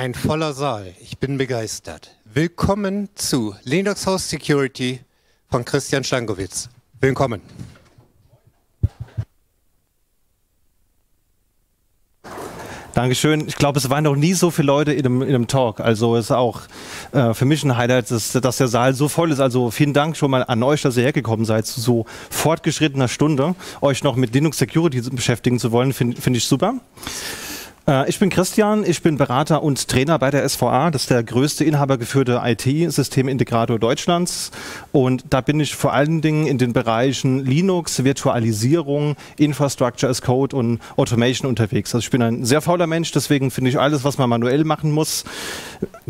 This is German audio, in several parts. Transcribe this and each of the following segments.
Ein voller Saal. Ich bin begeistert. Willkommen zu Linux Host Security von Christian Stankowitz. Willkommen. Dankeschön. Ich glaube, es waren noch nie so viele Leute in einem, in einem Talk. Also es ist auch äh, für mich ein Highlight, dass, dass, der Saal so voll ist. Also vielen Dank schon mal an euch, dass ihr hergekommen seid, zu so fortgeschrittener Stunde. Euch noch mit Linux Security beschäftigen zu wollen, finde find ich super. Äh, ich bin Christian, ich bin Berater und Trainer bei der SVA. Das ist der größte inhabergeführte IT-Systemintegrator Deutschlands. Und da bin ich vor allen Dingen in den Bereichen Linux, Virtualisierung, Infrastructure as Code und Automation unterwegs. Also ich bin ein sehr fauler Mensch, deswegen finde ich alles, was man manuell machen muss,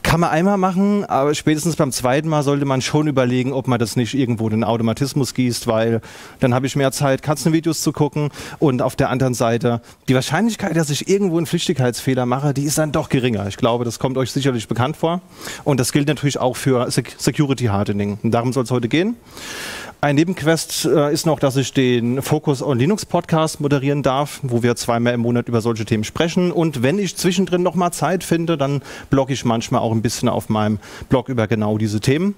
kann man einmal machen, aber spätestens beim zweiten Mal sollte man schon überlegen, ob man das nicht irgendwo in den Automatismus gießt, weil dann habe ich mehr Zeit, Katzenvideos zu gucken und auf der anderen Seite die Wahrscheinlichkeit, dass ich irgendwo einen Flüchtigkeitsfehler mache, die ist dann doch geringer. Ich glaube, das kommt euch sicherlich bekannt vor und das gilt natürlich auch für Security Hardening. Und darum soll es heute gehen. Ein Nebenquest äh, ist noch, dass ich den Focus on Linux Podcast moderieren darf, wo wir zweimal im Monat über solche Themen sprechen. Und wenn ich zwischendrin noch mal Zeit finde, dann blogge ich manchmal auch ein bisschen auf meinem Blog über genau diese Themen.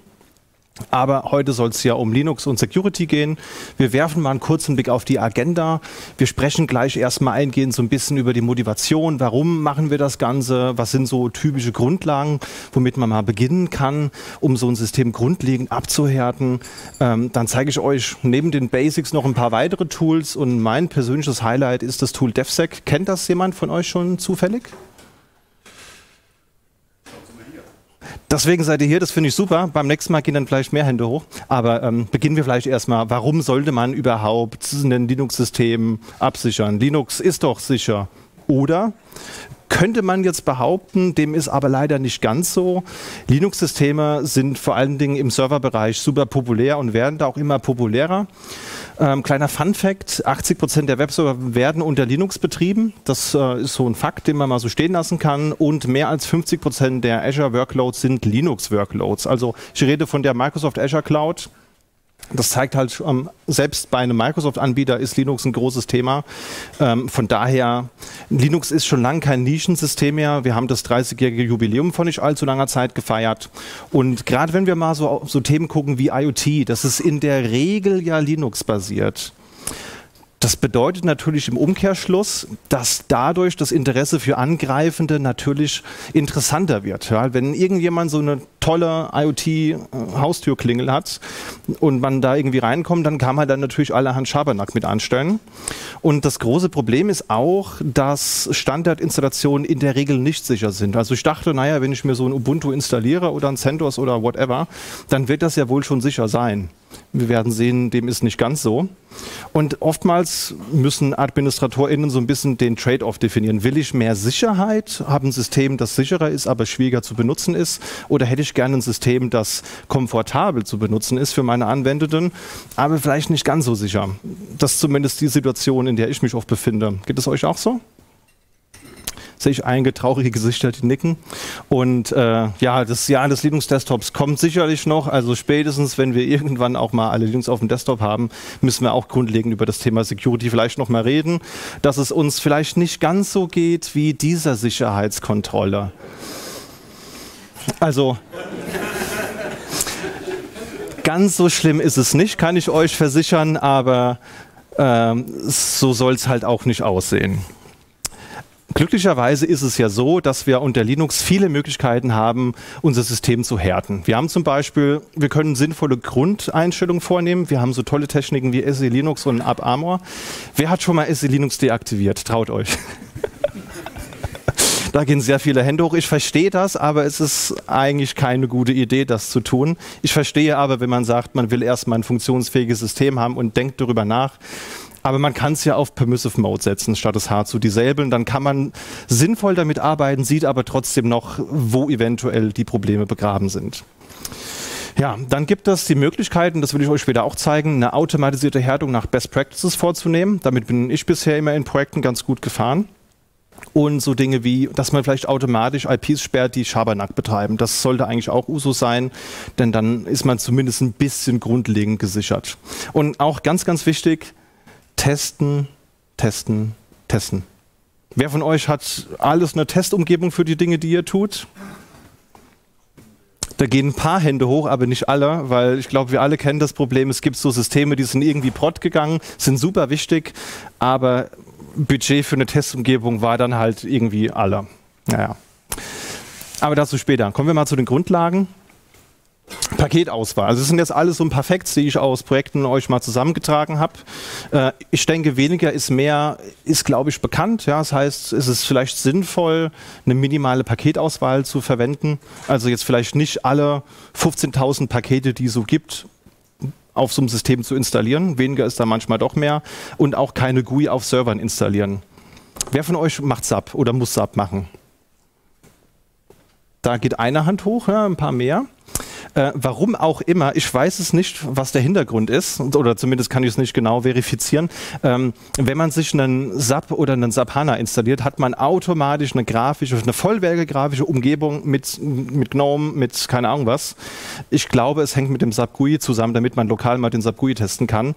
Aber heute soll es ja um Linux und Security gehen. Wir werfen mal einen kurzen Blick auf die Agenda. Wir sprechen gleich erstmal eingehend so ein bisschen über die Motivation. Warum machen wir das Ganze? Was sind so typische Grundlagen, womit man mal beginnen kann, um so ein System grundlegend abzuhärten? Ähm, dann zeige ich euch neben den Basics noch ein paar weitere Tools und mein persönliches Highlight ist das Tool DevSec. Kennt das jemand von euch schon zufällig? Deswegen seid ihr hier, das finde ich super. Beim nächsten Mal gehen dann vielleicht mehr Hände hoch. Aber ähm, beginnen wir vielleicht erstmal, warum sollte man überhaupt ein Linux-System absichern? Linux ist doch sicher. Oder könnte man jetzt behaupten, dem ist aber leider nicht ganz so. Linux-Systeme sind vor allen Dingen im Serverbereich super populär und werden da auch immer populärer. Ähm, kleiner Fun Fact: 80 Prozent der Webserver werden unter Linux betrieben. Das äh, ist so ein Fakt, den man mal so stehen lassen kann. Und mehr als 50 Prozent der Azure Workloads sind Linux Workloads. Also ich rede von der Microsoft Azure Cloud das zeigt halt, ähm, selbst bei einem Microsoft-Anbieter ist Linux ein großes Thema. Ähm, von daher, Linux ist schon lange kein Nischensystem mehr. Wir haben das 30-jährige Jubiläum von nicht allzu langer Zeit gefeiert. Und gerade wenn wir mal so, so Themen gucken wie IoT, das ist in der Regel ja Linux-basiert. Das bedeutet natürlich im Umkehrschluss, dass dadurch das Interesse für Angreifende natürlich interessanter wird. Ja, wenn irgendjemand so eine tolle IoT-Haustürklingel hat und man da irgendwie reinkommt, dann kann man dann natürlich allerhand Schabernack mit anstellen. Und das große Problem ist auch, dass Standardinstallationen in der Regel nicht sicher sind. Also ich dachte, naja, wenn ich mir so ein Ubuntu installiere oder ein CentOS oder whatever, dann wird das ja wohl schon sicher sein. Wir werden sehen, dem ist nicht ganz so. Und oftmals müssen AdministratorInnen so ein bisschen den Trade-off definieren. Will ich mehr Sicherheit, habe ein System, das sicherer ist, aber schwieriger zu benutzen ist? Oder hätte ich gerne ein System, das komfortabel zu benutzen ist für meine Anwendenden, aber vielleicht nicht ganz so sicher? Das ist zumindest die Situation, in der ich mich oft befinde. Geht es euch auch so? Sehe ich einige traurige Gesichter, die nicken. Und äh, ja, das Jahr des Linux-Desktops kommt sicherlich noch. Also spätestens, wenn wir irgendwann auch mal alle Linux auf dem Desktop haben, müssen wir auch grundlegend über das Thema Security vielleicht noch mal reden, dass es uns vielleicht nicht ganz so geht wie dieser Sicherheitskontrolle. Also ganz so schlimm ist es nicht, kann ich euch versichern, aber ähm, so soll es halt auch nicht aussehen. Glücklicherweise ist es ja so, dass wir unter Linux viele Möglichkeiten haben, unser System zu härten. Wir haben zum Beispiel, wir können sinnvolle Grundeinstellungen vornehmen. Wir haben so tolle Techniken wie SE Linux und AppArmor. Wer hat schon mal SE Linux deaktiviert? Traut euch. Da gehen sehr viele Hände hoch. Ich verstehe das, aber es ist eigentlich keine gute Idee, das zu tun. Ich verstehe aber, wenn man sagt, man will erstmal ein funktionsfähiges System haben und denkt darüber nach, aber man kann es ja auf Permissive Mode setzen, statt es hart zu disablen. Dann kann man sinnvoll damit arbeiten, sieht aber trotzdem noch, wo eventuell die Probleme begraben sind. Ja, dann gibt es die Möglichkeiten, das will ich euch später auch zeigen, eine automatisierte Härtung nach Best Practices vorzunehmen. Damit bin ich bisher immer in Projekten ganz gut gefahren. Und so Dinge wie, dass man vielleicht automatisch IPs sperrt, die Schabernack betreiben. Das sollte eigentlich auch Uso sein, denn dann ist man zumindest ein bisschen grundlegend gesichert. Und auch ganz, ganz wichtig, testen, testen, testen. Wer von euch hat alles eine Testumgebung für die Dinge, die ihr tut? Da gehen ein paar Hände hoch, aber nicht alle, weil ich glaube, wir alle kennen das Problem. Es gibt so Systeme, die sind irgendwie prot gegangen, sind super wichtig, aber Budget für eine Testumgebung war dann halt irgendwie alle. Naja. Aber dazu später. Kommen wir mal zu den Grundlagen. Paketauswahl. Also das sind jetzt alles so ein paar Facts, die ich aus Projekten euch mal zusammengetragen habe. Äh, ich denke, weniger ist mehr, ist glaube ich bekannt. Ja, das heißt, es ist vielleicht sinnvoll, eine minimale Paketauswahl zu verwenden. Also jetzt vielleicht nicht alle 15.000 Pakete, die es so gibt, auf so einem System zu installieren. Weniger ist da manchmal doch mehr. Und auch keine GUI auf Servern installieren. Wer von euch macht SAP oder muss SAP machen? Da geht eine Hand hoch, ja, ein paar mehr. Äh, warum auch immer, ich weiß es nicht, was der Hintergrund ist, oder zumindest kann ich es nicht genau verifizieren. Ähm, wenn man sich einen SAP oder einen SAP HANA installiert, hat man automatisch eine grafische, eine vollwertige grafische Umgebung mit, mit GNOME, mit keine Ahnung was. Ich glaube, es hängt mit dem SAP GUI zusammen, damit man lokal mal den SAP GUI testen kann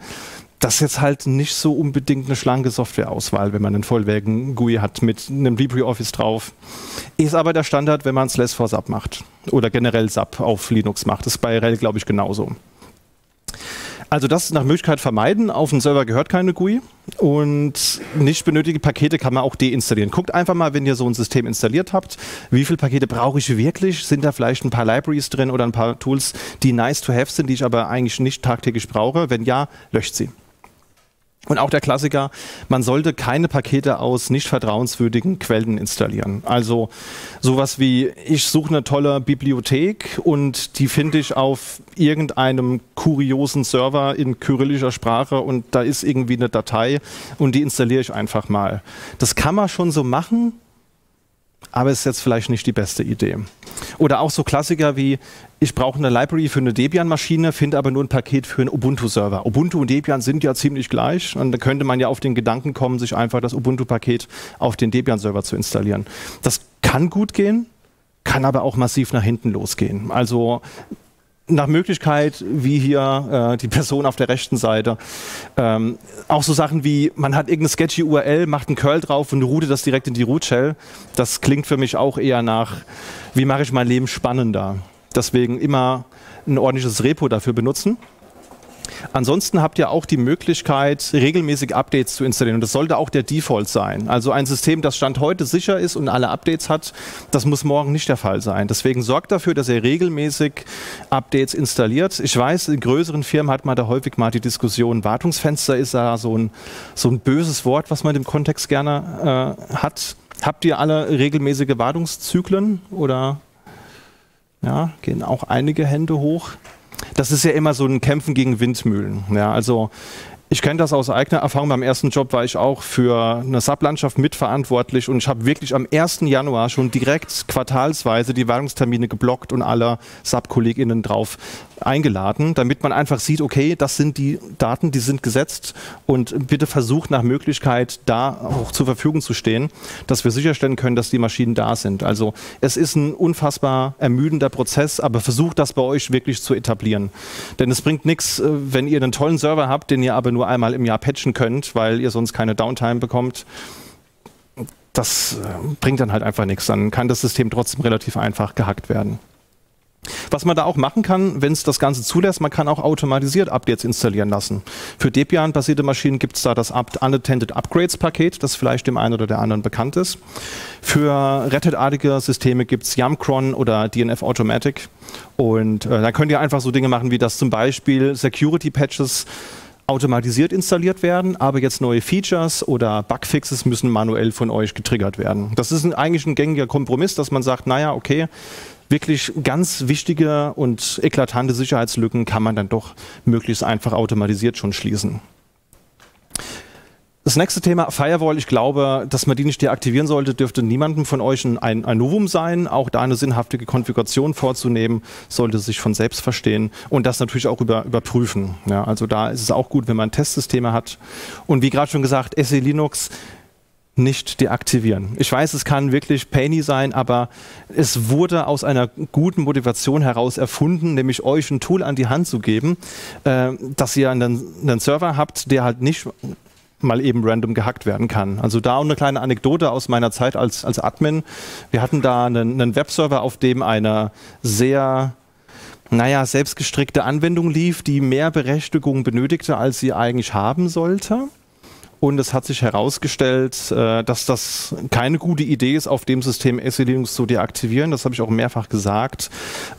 das ist jetzt halt nicht so unbedingt eine schlanke Softwareauswahl, wenn man einen vollwertigen GUI hat mit einem LibreOffice drauf. Ist aber der Standard, wenn man es Less for SAP macht oder generell SAP auf Linux macht. Das ist bei RHEL, glaube ich, genauso. Also das nach Möglichkeit vermeiden. Auf den Server gehört keine GUI und nicht benötigte Pakete kann man auch deinstallieren. Guckt einfach mal, wenn ihr so ein System installiert habt, wie viele Pakete brauche ich wirklich? Sind da vielleicht ein paar Libraries drin oder ein paar Tools, die nice to have sind, die ich aber eigentlich nicht tagtäglich brauche? Wenn ja, löscht sie. Und auch der Klassiker, man sollte keine Pakete aus nicht vertrauenswürdigen Quellen installieren. Also sowas wie, ich suche eine tolle Bibliothek und die finde ich auf irgendeinem kuriosen Server in kyrillischer Sprache und da ist irgendwie eine Datei und die installiere ich einfach mal. Das kann man schon so machen, aber ist jetzt vielleicht nicht die beste Idee. Oder auch so Klassiker wie, ich brauche eine Library für eine Debian-Maschine, finde aber nur ein Paket für einen Ubuntu-Server. Ubuntu und Debian sind ja ziemlich gleich und da könnte man ja auf den Gedanken kommen, sich einfach das Ubuntu-Paket auf den Debian-Server zu installieren. Das kann gut gehen, kann aber auch massiv nach hinten losgehen. Also nach Möglichkeit, wie hier äh, die Person auf der rechten Seite, ähm, auch so Sachen wie, man hat irgendeine sketchy URL, macht einen Curl drauf und routet das direkt in die Root Shell. Das klingt für mich auch eher nach, wie mache ich mein Leben spannender. Deswegen immer ein ordentliches Repo dafür benutzen. Ansonsten habt ihr auch die Möglichkeit, regelmäßig Updates zu installieren. Und das sollte auch der Default sein. Also ein System, das Stand heute sicher ist und alle Updates hat, das muss morgen nicht der Fall sein. Deswegen sorgt dafür, dass ihr regelmäßig Updates installiert. Ich weiß, in größeren Firmen hat man da häufig mal die Diskussion, Wartungsfenster ist da so ein, so ein böses Wort, was man im Kontext gerne äh, hat. Habt ihr alle regelmäßige Wartungszyklen oder ja, gehen auch einige Hände hoch? Das ist ja immer so ein Kämpfen gegen Windmühlen. Ja, also ich kenne das aus eigener Erfahrung. Beim ersten Job war ich auch für eine Sublandschaft mitverantwortlich und ich habe wirklich am 1. Januar schon direkt quartalsweise die Wartungstermine geblockt und alle Sub-KollegInnen drauf eingeladen, damit man einfach sieht, okay, das sind die Daten, die sind gesetzt und bitte versucht nach Möglichkeit da auch zur Verfügung zu stehen, dass wir sicherstellen können, dass die Maschinen da sind. Also es ist ein unfassbar ermüdender Prozess, aber versucht das bei euch wirklich zu etablieren. Denn es bringt nichts, äh, wenn ihr einen tollen Server habt, den ihr aber nur einmal im Jahr patchen könnt, weil ihr sonst keine Downtime bekommt. Das äh, bringt dann halt einfach nichts. Dann kann das System trotzdem relativ einfach gehackt werden. Was man da auch machen kann, wenn es das Ganze zulässt, man kann auch automatisiert Updates installieren lassen. Für Debian-basierte Maschinen gibt es da das Unattended Upgrades-Paket, das vielleicht dem einen oder der anderen bekannt ist. Für Red Hat-artige Systeme gibt es Yamcron oder DNF Automatic. Und äh, da könnt ihr einfach so Dinge machen, wie das zum Beispiel Security-Patches automatisiert installiert werden, aber jetzt neue Features oder Bugfixes müssen manuell von euch getriggert werden. Das ist ein, eigentlich ein gängiger Kompromiss, dass man sagt, naja, okay, wirklich ganz wichtige und eklatante Sicherheitslücken kann man dann doch möglichst einfach automatisiert schon schließen. Das nächste Thema, Firewall. Ich glaube, dass man die nicht deaktivieren sollte, dürfte niemandem von euch ein, ein Novum sein. Auch da eine sinnhaftige Konfiguration vorzunehmen, sollte sich von selbst verstehen und das natürlich auch über, überprüfen. Ja, also da ist es auch gut, wenn man Testsysteme hat. Und wie gerade schon gesagt, SE Linux nicht deaktivieren. Ich weiß, es kann wirklich painy sein, aber es wurde aus einer guten Motivation heraus erfunden, nämlich euch ein Tool an die Hand zu geben, äh, dass ihr einen, einen Server habt, der halt nicht mal eben random gehackt werden kann. Also da eine kleine Anekdote aus meiner Zeit als, als Admin. Wir hatten da einen, einen Webserver, auf dem eine sehr naja, selbstgestrickte Anwendung lief, die mehr Berechtigung benötigte, als sie eigentlich haben sollte. Und es hat sich herausgestellt, äh, dass das keine gute Idee ist, auf dem System SE Linux zu deaktivieren. Das habe ich auch mehrfach gesagt.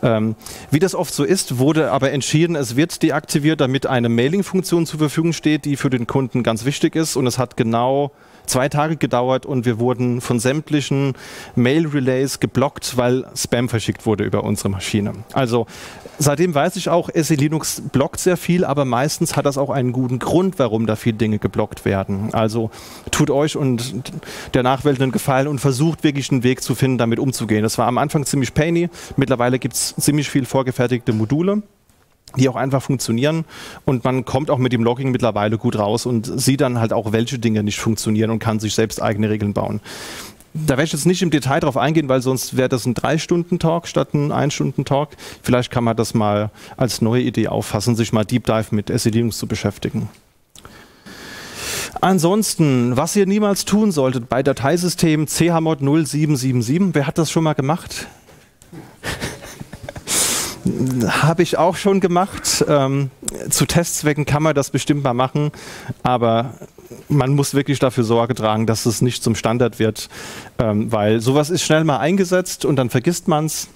Ähm, wie das oft so ist, wurde aber entschieden, es wird deaktiviert, damit eine Mailing-Funktion zur Verfügung steht, die für den Kunden ganz wichtig ist. Und es hat genau zwei Tage gedauert und wir wurden von sämtlichen Mail-Relays geblockt, weil Spam verschickt wurde über unsere Maschine. Also seitdem weiß ich auch, SE Linux blockt sehr viel, aber meistens hat das auch einen guten Grund, warum da viele Dinge geblockt werden. Also tut euch und der Nachwelt einen Gefallen und versucht wirklich einen Weg zu finden, damit umzugehen. Das war am Anfang ziemlich painy. Mittlerweile gibt es ziemlich viel vorgefertigte Module die auch einfach funktionieren und man kommt auch mit dem Logging mittlerweile gut raus und sieht dann halt auch, welche Dinge nicht funktionieren und kann sich selbst eigene Regeln bauen. Da werde ich jetzt nicht im Detail drauf eingehen, weil sonst wäre das ein Drei-Stunden-Talk statt ein Ein-Stunden-Talk. Vielleicht kann man das mal als neue Idee auffassen, sich mal Deep Dive mit SED-Jungs zu beschäftigen. Ansonsten, was ihr niemals tun solltet bei Dateisystemen chmod 0777, wer hat das schon mal gemacht? Habe ich auch schon gemacht. Ähm, zu Testzwecken kann man das bestimmt mal machen, aber man muss wirklich dafür Sorge tragen, dass es nicht zum Standard wird, ähm, weil sowas ist schnell mal eingesetzt und dann vergisst man es.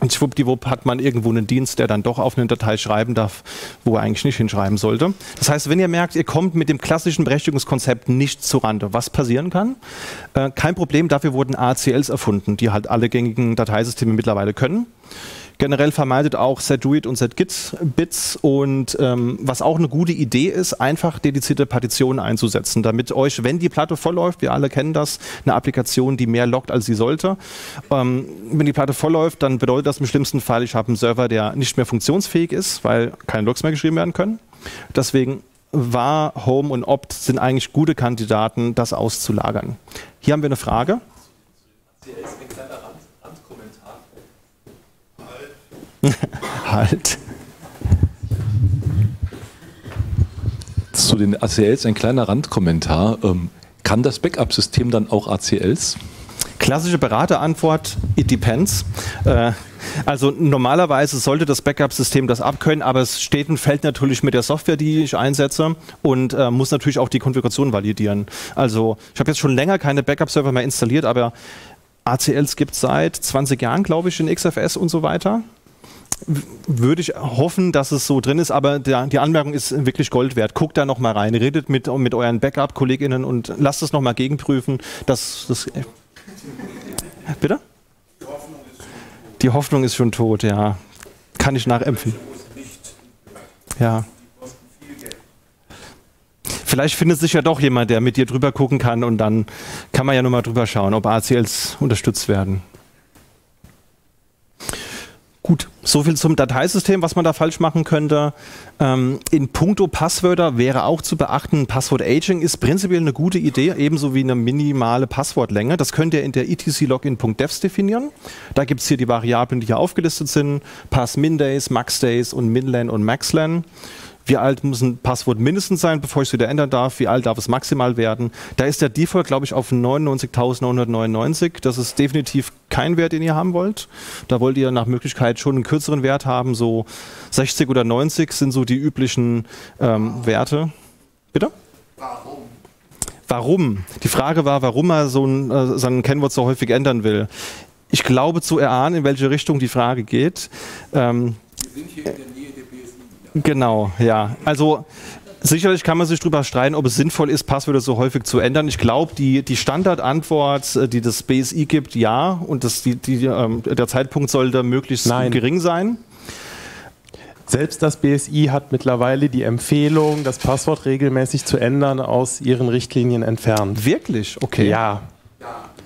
Und schwuppdiwupp hat man irgendwo einen Dienst, der dann doch auf eine Datei schreiben darf, wo er eigentlich nicht hinschreiben sollte. Das heißt, wenn ihr merkt, ihr kommt mit dem klassischen Berechtigungskonzept nicht zurande, was passieren kann, äh, kein Problem, dafür wurden ACLs erfunden, die halt alle gängigen Dateisysteme mittlerweile können. Generell vermeidet auch ZDuit und ZGit Bits und ähm, was auch eine gute Idee ist, einfach dedizierte Partitionen einzusetzen, damit euch, wenn die Platte vollläuft, wir alle kennen das, eine Applikation, die mehr loggt, als sie sollte. Ähm, wenn die Platte vollläuft, dann bedeutet das im schlimmsten Fall, ich habe einen Server, der nicht mehr funktionsfähig ist, weil keine Logs mehr geschrieben werden können. Deswegen war, Home und Opt sind eigentlich gute Kandidaten, das auszulagern. Hier haben wir eine Frage. halt. Zu den ACLs ein kleiner Randkommentar. Ähm, kann das Backup-System dann auch ACLs? Klassische Beraterantwort, it depends. Äh, also normalerweise sollte das Backup-System das abkönnen, aber es steht und fällt natürlich mit der Software, die ich einsetze und äh, muss natürlich auch die Konfiguration validieren. Also ich habe jetzt schon länger keine Backup-Server mehr installiert, aber ACLs gibt es seit 20 Jahren, glaube ich, in XFS und so weiter würde ich hoffen, dass es so drin ist, aber der, die Anmerkung ist wirklich Gold wert. Guckt da noch mal rein, redet mit, mit euren Backup-KollegInnen und lasst es noch mal gegenprüfen. Das, äh, bitte? Die Hoffnung ist schon tot, ja. Kann ich nachempfinden. Ja. Vielleicht findet sich ja doch jemand, der mit dir drüber gucken kann und dann kann man ja nur mal drüber schauen, ob ACLs unterstützt werden. Gut, soviel zum Dateisystem, was man da falsch machen könnte. Ähm, in puncto Passwörter wäre auch zu beachten, Passwort-Aging ist prinzipiell eine gute Idee, ebenso wie eine minimale Passwortlänge. Das könnt ihr in der etc-login.devs definieren. Da gibt es hier die Variablen, die hier aufgelistet sind. Pass-Min-Days, Max-Days und Minlen und Maxlen. Wie alt muss ein Passwort mindestens sein, bevor ich es wieder ändern darf? Wie alt darf es maximal werden? Da ist der Default, glaube ich, auf 99.999. Das ist definitiv kein Wert, den ihr haben wollt. Da wollt ihr nach Möglichkeit schon einen kürzeren Wert haben. So 60 oder 90 sind so die üblichen ähm, Werte. Bitte? Warum? Warum? Die Frage war, warum er so ein, äh, sein Kennwort so häufig ändern will. Ich glaube zu erahnen, in welche Richtung die Frage geht. Ähm, Wir sind hier in der Genau, ja. Also Sicherlich kann man sich darüber streiten, ob es sinnvoll ist, Passwörter so häufig zu ändern. Ich glaube, die, die Standardantwort, äh, die das BSI gibt, ja. Und das, die, die, ähm, der Zeitpunkt sollte möglichst Nein. gering sein. Selbst das BSI hat mittlerweile die Empfehlung, das Passwort regelmäßig zu ändern, aus ihren Richtlinien entfernt. Wirklich? Okay. Ja.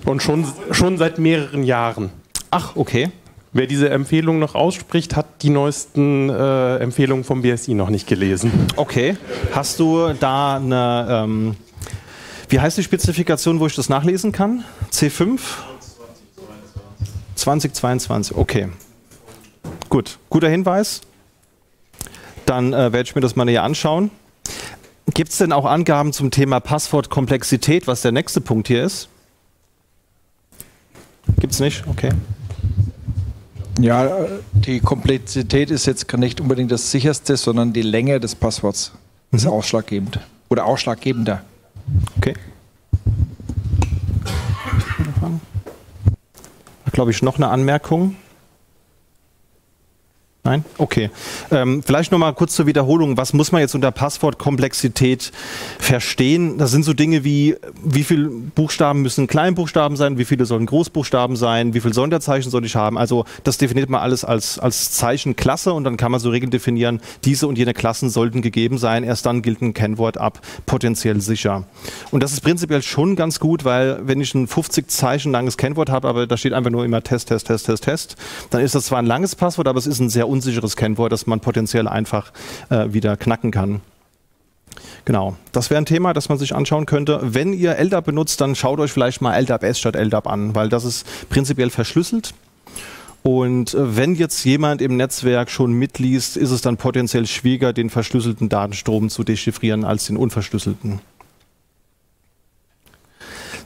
Und schon, schon seit mehreren Jahren. Ach, okay. Wer diese Empfehlung noch ausspricht, hat die neuesten äh, Empfehlungen vom BSI noch nicht gelesen. Okay. Hast du da eine, ähm, wie heißt die Spezifikation, wo ich das nachlesen kann? C5? 2022, okay. Gut, guter Hinweis. Dann äh, werde ich mir das mal näher anschauen. Gibt es denn auch Angaben zum Thema Passwortkomplexität, was der nächste Punkt hier ist? Gibt es nicht? Okay. Ja, die Komplexität ist jetzt nicht unbedingt das sicherste, sondern die Länge des Passworts ist Mhm. ausschlaggebend oder ausschlaggebender. Okay. Glaube ich, noch eine Anmerkung? Nein? Okay. Ähm, vielleicht nochmal kurz zur Wiederholung. Was muss man jetzt unter Passwortkomplexität verstehen? Das sind so Dinge wie, wie viele Buchstaben müssen Kleinbuchstaben sein, wie viele sollen Großbuchstaben sein, wie viele Sonderzeichen soll ich haben? Also das definiert man alles als, als Zeichenklasse und dann kann man so Regeln definieren, diese und jene Klassen sollten gegeben sein. Erst dann gilt ein Kennwort ab, potenziell sicher. Und das ist prinzipiell schon ganz gut, weil wenn ich ein 50 Zeichen langes Kennwort habe, aber da steht einfach nur immer Test, Test, Test, Test, Test, dann ist das zwar ein langes Passwort, aber es ist ein sehr unsicheres Kennwort, das man potenziell einfach äh, wieder knacken kann. Genau, das wäre ein Thema, das man sich anschauen könnte. Wenn ihr LDAP benutzt, dann schaut euch vielleicht mal LDAP S statt LDAP an, weil das ist prinzipiell verschlüsselt. Und äh, wenn jetzt jemand im Netzwerk schon mitliest, ist es dann potenziell schwieriger, den verschlüsselten Datenstrom zu dechiffrieren als den unverschlüsselten.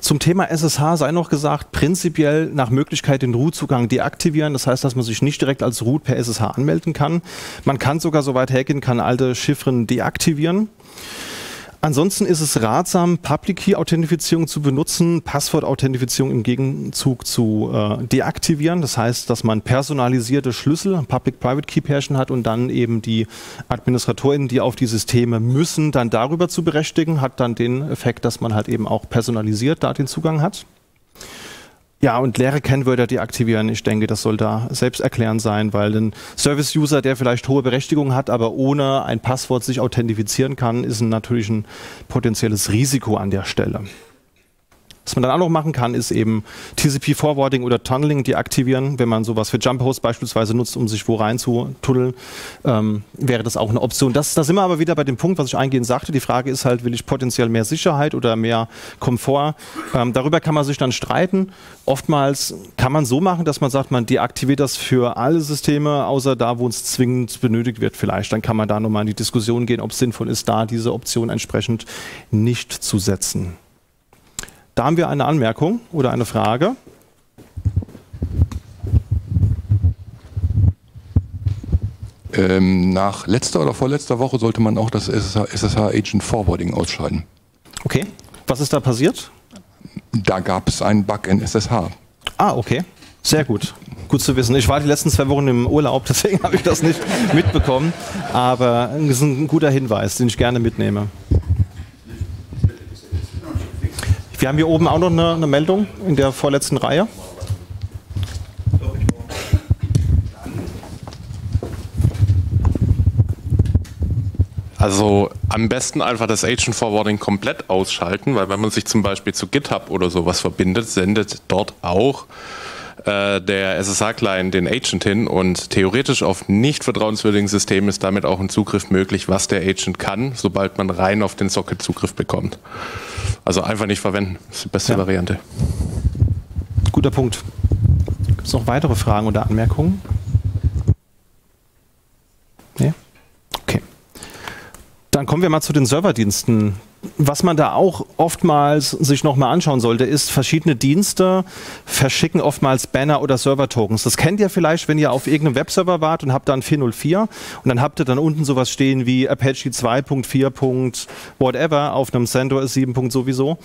Zum Thema SSH sei noch gesagt, prinzipiell nach Möglichkeit den Root-Zugang deaktivieren. Das heißt, dass man sich nicht direkt als Root per SSH anmelden kann. Man kann sogar so weit hergehen, kann alte Chiffren deaktivieren. Ansonsten ist es ratsam, Public Key Authentifizierung zu benutzen, Passwort-Authentifizierung im Gegenzug zu äh, deaktivieren. Das heißt, dass man personalisierte Schlüssel, Public-Private Key Pärchen hat und dann eben die AdministratorInnen, die auf die Systeme müssen, dann darüber zu berechtigen, hat dann den Effekt, dass man halt eben auch personalisiert da den Zugang hat. Ja, und leere Kennwörter deaktivieren, ich denke, das soll da selbsterklärend sein, weil ein Service-User, der vielleicht hohe Berechtigung hat, aber ohne ein Passwort sich authentifizieren kann, ist natürlich ein potenzielles Risiko an der Stelle. Was man dann auch noch machen kann, ist eben TCP-Forwarding oder Tunneling deaktivieren. Wenn man sowas für Jump-Host beispielsweise nutzt, um sich wo reinzutuddeln, ähm, wäre das auch eine Option. Das, da sind wir aber wieder bei dem Punkt, was ich eingehend sagte. Die Frage ist halt, will ich potenziell mehr Sicherheit oder mehr Komfort? Ähm, darüber kann man sich dann streiten. Oftmals kann man so machen, dass man sagt, man deaktiviert das für alle Systeme, außer da, wo es zwingend benötigt wird vielleicht. Dann kann man da nochmal in die Diskussion gehen, ob es sinnvoll ist, da diese Option entsprechend nicht zu setzen. Da haben wir eine Anmerkung oder eine Frage. Ähm, nach letzter oder vorletzter Woche sollte man auch das SSH, SSH Agent Forwarding ausschalten. Okay. Was ist da passiert? Da gab es einen Bug in SSH. Ah, okay. Sehr gut. Gut zu wissen. Ich war die letzten zwei Wochen im Urlaub, deswegen habe ich das nicht mitbekommen. Aber es ist ein guter Hinweis, den ich gerne mitnehme. Wir haben hier oben auch noch eine, eine Meldung in der vorletzten Reihe. Also am besten einfach das Agent Forwarding komplett ausschalten, weil wenn man sich zum Beispiel zu GitHub oder sowas verbindet, sendet dort auch äh, der SSH-Client den Agent hin und theoretisch auf nicht vertrauenswürdigen Systemen ist damit auch ein Zugriff möglich, was der Agent kann, sobald man rein auf den Socket Zugriff bekommt. Also einfach nicht verwenden, das ist die beste Ja. Variante. Guter Punkt. Gibt es noch weitere Fragen oder Anmerkungen? Nee? Dann kommen wir mal zu den Serverdiensten. Was man da auch oftmals sich nochmal anschauen sollte, ist, verschiedene Dienste verschicken oftmals Banner oder Server-Tokens. Das kennt ihr vielleicht, wenn ihr auf irgendeinem Webserver wart und habt dann 404 und dann habt ihr dann unten sowas stehen wie Apache 2.4. whatever auf einem Sendor 7. sowieso.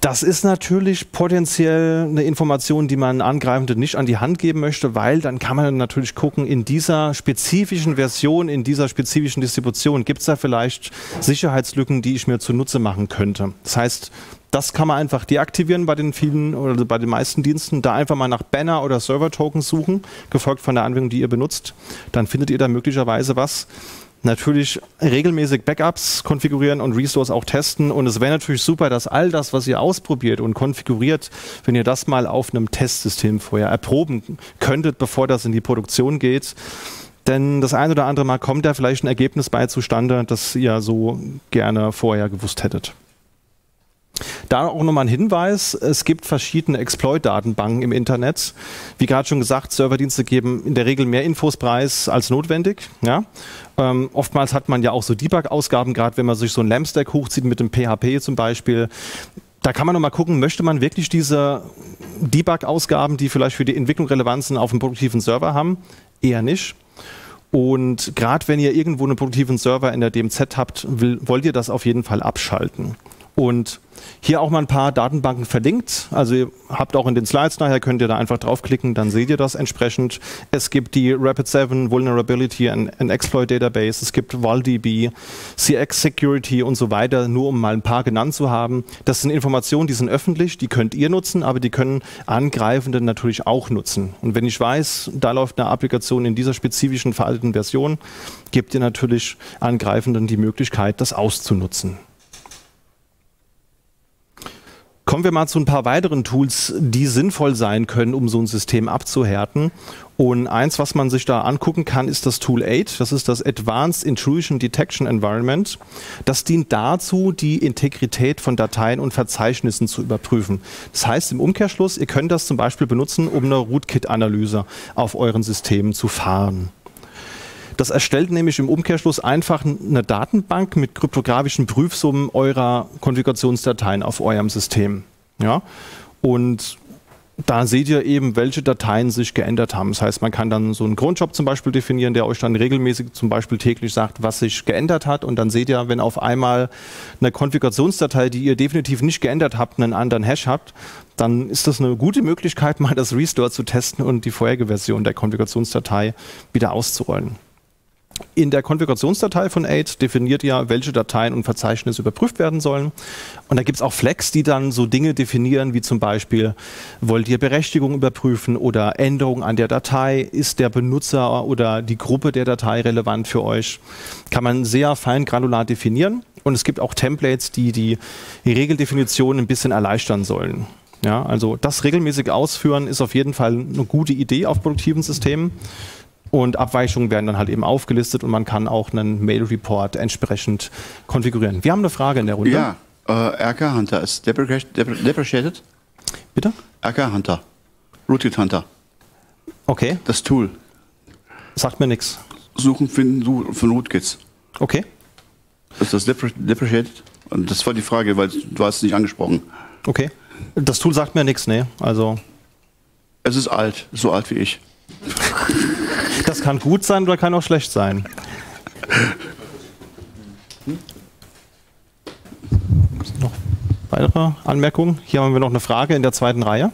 Das ist natürlich potenziell eine Information, die man Angreifenden nicht an die Hand geben möchte, weil dann kann man natürlich gucken, in dieser spezifischen Version, in dieser spezifischen Distribution, gibt es da vielleicht Sicherheitslücken, die ich mir zunutze machen könnte. Das heißt, das kann man einfach deaktivieren bei den vielen oder bei den meisten Diensten. Da einfach mal nach Banner oder Server-Tokens suchen, gefolgt von der Anwendung, die ihr benutzt. Dann findet ihr da möglicherweise was. Natürlich regelmäßig Backups konfigurieren und Restores auch testen. Und es wäre natürlich super, dass all das, was ihr ausprobiert und konfiguriert, wenn ihr das mal auf einem Testsystem vorher erproben könntet, bevor das in die Produktion geht. Denn das ein oder andere Mal kommt da vielleicht ein Ergebnis bei zustande, das ihr so gerne vorher gewusst hättet. Da auch nochmal ein Hinweis, es gibt verschiedene Exploit-Datenbanken im Internet. Wie gerade schon gesagt, Serverdienste geben in der Regel mehr Infos preis als notwendig. Ja? Ähm, oftmals hat man ja auch so Debug-Ausgaben, gerade wenn man sich so ein LAMP-Stack hochzieht mit dem PHP zum Beispiel. Da kann man nochmal gucken, möchte man wirklich diese Debug-Ausgaben, die vielleicht für die Entwicklung relevant sind, auf einem produktiven Server haben? Eher nicht. Und gerade wenn ihr irgendwo einen produktiven Server in der DMZ habt, will, wollt ihr das auf jeden Fall abschalten. Und hier auch mal ein paar Datenbanken verlinkt. Also ihr habt auch in den Slides nachher, könnt ihr da einfach draufklicken, dann seht ihr das entsprechend. Es gibt die Rapid7 Vulnerability and, and Exploit Database, es gibt ValDB, CX Security und so weiter, nur um mal ein paar genannt zu haben. Das sind Informationen, die sind öffentlich, die könnt ihr nutzen, aber die können Angreifende natürlich auch nutzen. Und wenn ich weiß, da läuft eine Applikation in dieser spezifischen veralteten Version, gebt ihr natürlich Angreifenden die Möglichkeit, das auszunutzen. Kommen wir mal zu ein paar weiteren Tools, die sinnvoll sein können, um so ein System abzuhärten. Und eins, was man sich da angucken kann, ist das Tool 8. Das ist das Advanced Intrusion Detection Environment. Das dient dazu, die Integrität von Dateien und Verzeichnissen zu überprüfen. Das heißt im Umkehrschluss, ihr könnt das zum Beispiel benutzen, um eine Rootkit-Analyse auf euren Systemen zu fahren. Das erstellt nämlich im Umkehrschluss einfach eine Datenbank mit kryptografischen Prüfsummen eurer Konfigurationsdateien auf eurem System. Ja? Und da seht ihr eben, welche Dateien sich geändert haben. Das heißt, man kann dann so einen Grundjob zum Beispiel definieren, der euch dann regelmäßig zum Beispiel täglich sagt, was sich geändert hat. Und dann seht ihr, wenn auf einmal eine Konfigurationsdatei, die ihr definitiv nicht geändert habt, einen anderen Hash habt, dann ist das eine gute Möglichkeit, mal das Restore zu testen und die vorherige Version der Konfigurationsdatei wieder auszurollen. In der Konfigurationsdatei von 8 definiert ihr, welche Dateien und Verzeichnisse überprüft werden sollen. Und da gibt es auch Flags, die dann so Dinge definieren, wie zum Beispiel, wollt ihr Berechtigung überprüfen oder Änderungen an der Datei? Ist der Benutzer oder die Gruppe der Datei relevant für euch? Kann man sehr fein granular definieren. Und es gibt auch Templates, die die Regeldefinition ein bisschen erleichtern sollen. Ja, also das regelmäßig ausführen ist auf jeden Fall eine gute Idee auf produktiven Systemen. Und Abweichungen werden dann halt eben aufgelistet und man kann auch einen Mail-Report entsprechend konfigurieren. Wir haben eine Frage in der Runde. Ja, äh, RK Hunter ist deprecated. Bitte? RK Hunter. Rootkit Hunter. Okay. Das Tool. Sagt mir nichts. Suchen, finden von Rootkits. Okay. Ist das deprecated? Und das war die Frage, weil du hast es nicht angesprochen. Okay. Das Tool sagt mir nichts, ne? Also. Es ist alt, so alt wie ich. Das kann gut sein oder kann auch schlecht sein. Noch weitere Anmerkungen? Hier haben wir noch eine Frage in der zweiten Reihe.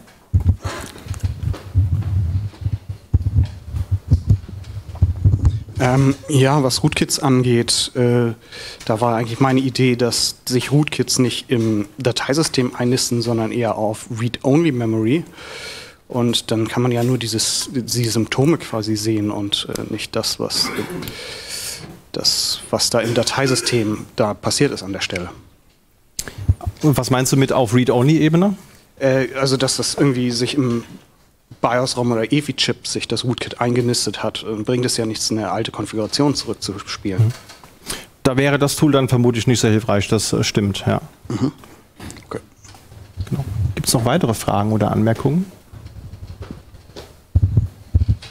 Ähm, ja, was Rootkits angeht, äh, da war eigentlich meine Idee, dass sich Rootkits nicht im Dateisystem einnisten, sondern eher auf Read-Only-Memory. Und dann kann man ja nur dieses, die Symptome quasi sehen und äh, nicht das was, das, was da im Dateisystem da passiert ist an der Stelle. Was meinst du mit auf Read-Only-Ebene? Äh, also, dass das irgendwie sich im BIOS-ROM oder EFI-Chip sich das Rootkit eingenistet hat, äh, bringt es ja nichts, eine alte Konfiguration zurückzuspielen. Mhm. Da wäre das Tool dann vermutlich nicht sehr hilfreich, das äh, stimmt, ja. Mhm. Okay. Genau. Gibt es noch weitere Fragen oder Anmerkungen?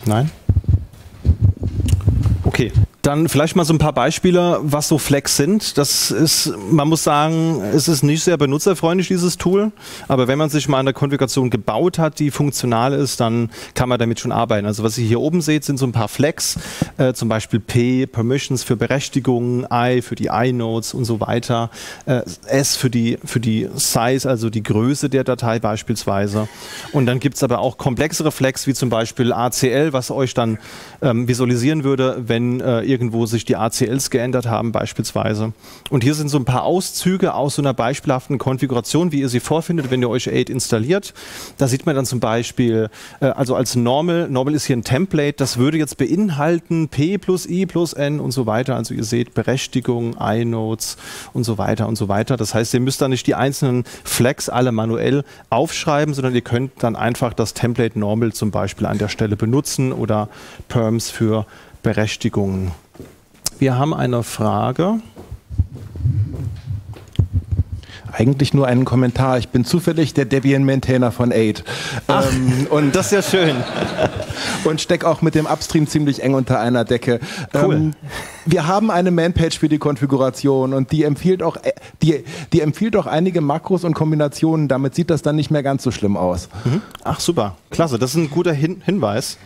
Nein? Okay, dann vielleicht mal so ein paar Beispiele, was so Flex sind. Das ist, man muss sagen, es ist nicht sehr benutzerfreundlich, dieses Tool. Aber wenn man sich mal eine Konfiguration gebaut hat, die funktional ist, dann kann man damit schon arbeiten. Also was ihr hier oben seht, sind so ein paar Flex, äh, zum Beispiel P, Permissions für Berechtigungen, I für die iNodes und so weiter, äh, S für die, für die Size, also die Größe der Datei beispielsweise. Und dann gibt es aber auch komplexere Flex, wie zum Beispiel ACL, was euch dann ähm, visualisieren würde, wenn äh, irgendwo sich die ACLs geändert haben beispielsweise. Und hier sind so ein paar Auszüge aus so einer beispielhaften Konfiguration, wie ihr sie vorfindet, wenn ihr euch 8 installiert. Da sieht man dann zum Beispiel, äh, also als Normal, Normal ist hier ein Template, das würde jetzt beinhalten P plus I plus N und so weiter. Also ihr seht Berechtigung, iNodes und so weiter und so weiter. Das heißt, ihr müsst da nicht die einzelnen Flags alle manuell aufschreiben, sondern ihr könnt dann einfach das Template Normal zum Beispiel an der Stelle benutzen oder Perms für Wir haben eine Frage. Eigentlich nur einen Kommentar. Ich bin zufällig der Debian-Maintainer von Aid. Ähm, und das ist ja schön. und stecke auch mit dem Upstream ziemlich eng unter einer Decke. Cool. Ähm, wir haben eine Manpage für die Konfiguration und die empfiehlt auch, äh, die, die empfiehlt auch einige Makros und Kombinationen. Damit sieht das dann nicht mehr ganz so schlimm aus. Mhm. Ach super, klasse. Das ist ein guter Hin Hinweis.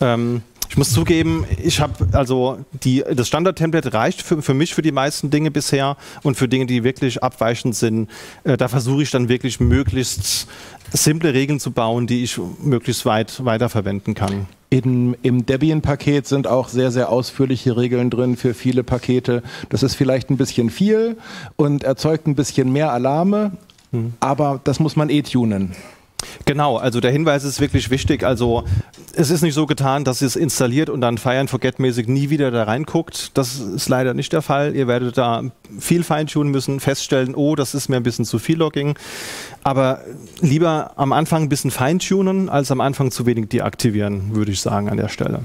Ähm, ich muss zugeben, ich habe also die, das Standard-Template reicht für, für mich für die meisten Dinge bisher und für Dinge, die wirklich abweichend sind, äh, da versuche ich dann wirklich möglichst simple Regeln zu bauen, die ich möglichst weit weiterverwenden kann. In, Im Debian-Paket sind auch sehr, sehr ausführliche Regeln drin für viele Pakete. Das ist vielleicht ein bisschen viel und erzeugt ein bisschen mehr Alarme, hm. aber das muss man eh tunen. Genau, also der Hinweis ist wirklich wichtig. Also es ist nicht so getan, dass ihr es installiert und dann Fire and Forget mäßig nie wieder da reinguckt. Das ist leider nicht der Fall. Ihr werdet da viel feintunen müssen, feststellen, oh, das ist mir ein bisschen zu viel Logging. Aber lieber am Anfang ein bisschen feintunen, als am Anfang zu wenig deaktivieren, würde ich sagen an der Stelle.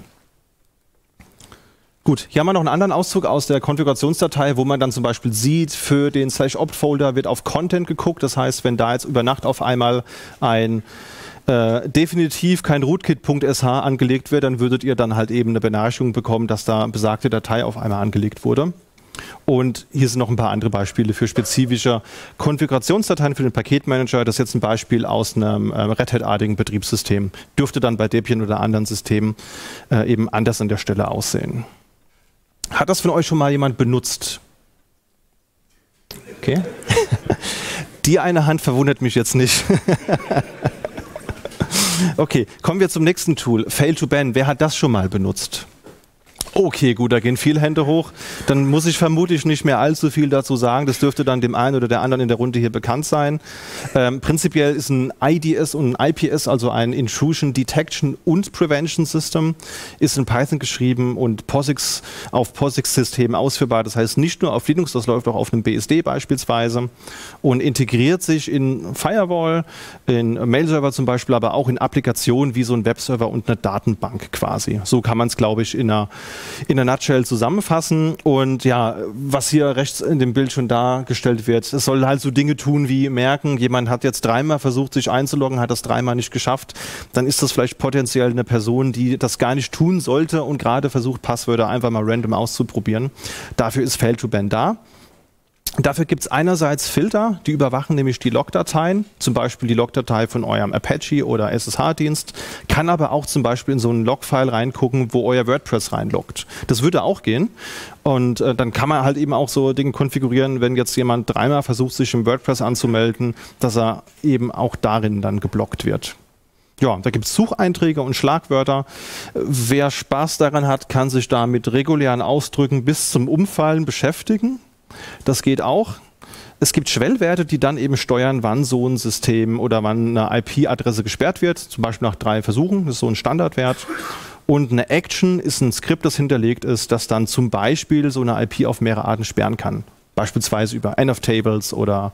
Gut, hier haben wir noch einen anderen Auszug aus der Konfigurationsdatei, wo man dann zum Beispiel sieht, für den slash opt-Folder wird auf Content geguckt. Das heißt, wenn da jetzt über Nacht auf einmal ein äh, definitiv kein rootkit.sh angelegt wird, dann würdet ihr dann halt eben eine Benachrichtigung bekommen, dass da besagte Datei auf einmal angelegt wurde. Und hier sind noch ein paar andere Beispiele für spezifische Konfigurationsdateien für den Paketmanager. Das ist jetzt ein Beispiel aus einem äh, Red Hat-artigen Betriebssystem. Dürfte dann bei Debian oder anderen Systemen äh, eben anders an der Stelle aussehen. Hat das von euch schon mal jemand benutzt? Okay. Die eine Hand verwundert mich jetzt nicht. okay, kommen wir zum nächsten Tool. Fail to Ban. Wer hat das schon mal benutzt? Okay, gut, da gehen viele Hände hoch. Dann muss ich vermutlich nicht mehr allzu viel dazu sagen. Das dürfte dann dem einen oder der anderen in der Runde hier bekannt sein. Ähm, prinzipiell ist ein IDS und ein IPS, also ein Intrusion Detection und Prevention System, ist in Python geschrieben und POSIX auf POSIX-Systemen ausführbar. Das heißt nicht nur auf Linux, das läuft auch auf einem BSD beispielsweise und integriert sich in Firewall, in Mail-Server zum Beispiel, aber auch in Applikationen wie so ein Webserver und eine Datenbank quasi. So kann man es, glaube ich, in einer in der Nutshell zusammenfassen. Und ja, was hier rechts in dem Bild schon dargestellt wird, es soll halt so Dinge tun wie merken, jemand hat jetzt dreimal versucht, sich einzuloggen, hat das dreimal nicht geschafft. Dann ist das vielleicht potenziell eine Person, die das gar nicht tun sollte und gerade versucht, Passwörter einfach mal random auszuprobieren. Dafür ist Fail-to-Ban da. Dafür gibt es einerseits Filter, die überwachen nämlich die Logdateien, zum Beispiel die Logdatei von eurem Apache oder SSH-Dienst, kann aber auch zum Beispiel in so einen Logfile reingucken, wo euer WordPress reinloggt. Das würde auch gehen. Und äh, dann kann man halt eben auch so Dinge konfigurieren, wenn jetzt jemand dreimal versucht, sich im WordPress anzumelden, dass er eben auch darin dann geblockt wird. Ja, da gibt es Sucheinträge und Schlagwörter. Wer Spaß daran hat, kann sich da mit regulären Ausdrücken bis zum Umfallen beschäftigen. Das geht auch. Es gibt Schwellwerte, die dann eben steuern, wann so ein System oder wann eine IP-Adresse gesperrt wird, zum Beispiel nach drei Versuchen, das ist so ein Standardwert. Und eine Action ist ein Skript, das hinterlegt ist, das dann zum Beispiel so eine IP auf mehrere Arten sperren kann. Beispielsweise über End-of-Tables oder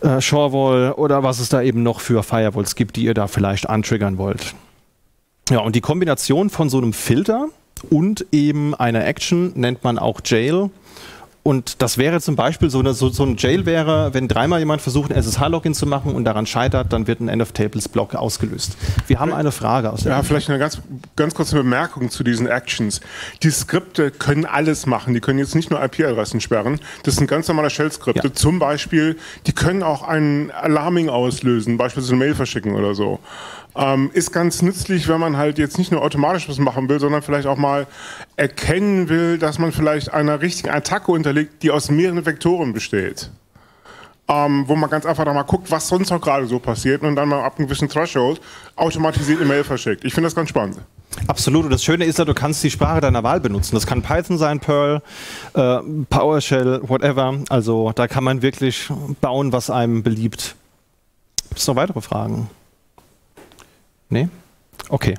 äh, Shorewall oder was es da eben noch für Firewalls gibt, die ihr da vielleicht antriggern wollt. Ja, und die Kombination von so einem Filter und eben einer Action nennt man auch Jail. Und das wäre zum Beispiel so, eine, so, so ein Jail wäre, wenn dreimal jemand versucht, ein SSH-Login zu machen und daran scheitert, dann wird ein End-of-Tables-Block ausgelöst. Wir haben eine Frage aus der Ja, vielleicht eine ganz, ganz kurze Bemerkung zu diesen Actions. Die Skripte können alles machen. Die können jetzt nicht nur IP-Adressen sperren. Das sind ganz normale Shell-Skripte. Ja. Zum Beispiel, die können auch ein Alarming auslösen, beispielsweise eine Mail verschicken oder so. Ähm, ist ganz nützlich, wenn man halt jetzt nicht nur automatisch was machen will, sondern vielleicht auch mal erkennen will, dass man vielleicht einer richtigen Attacke unterliegt, die aus mehreren Vektoren besteht. Ähm, wo man ganz einfach mal guckt, was sonst noch gerade so passiert und dann mal ab einem gewissen Threshold automatisiert eine Mail verschickt. Ich finde das ganz spannend. Absolut. Und das Schöne ist ja, du kannst die Sprache deiner Wahl benutzen. Das kann Python sein, Perl, äh, PowerShell, whatever. Also da kann man wirklich bauen, was einem beliebt. Gibt es noch weitere Fragen? Nee? Okay.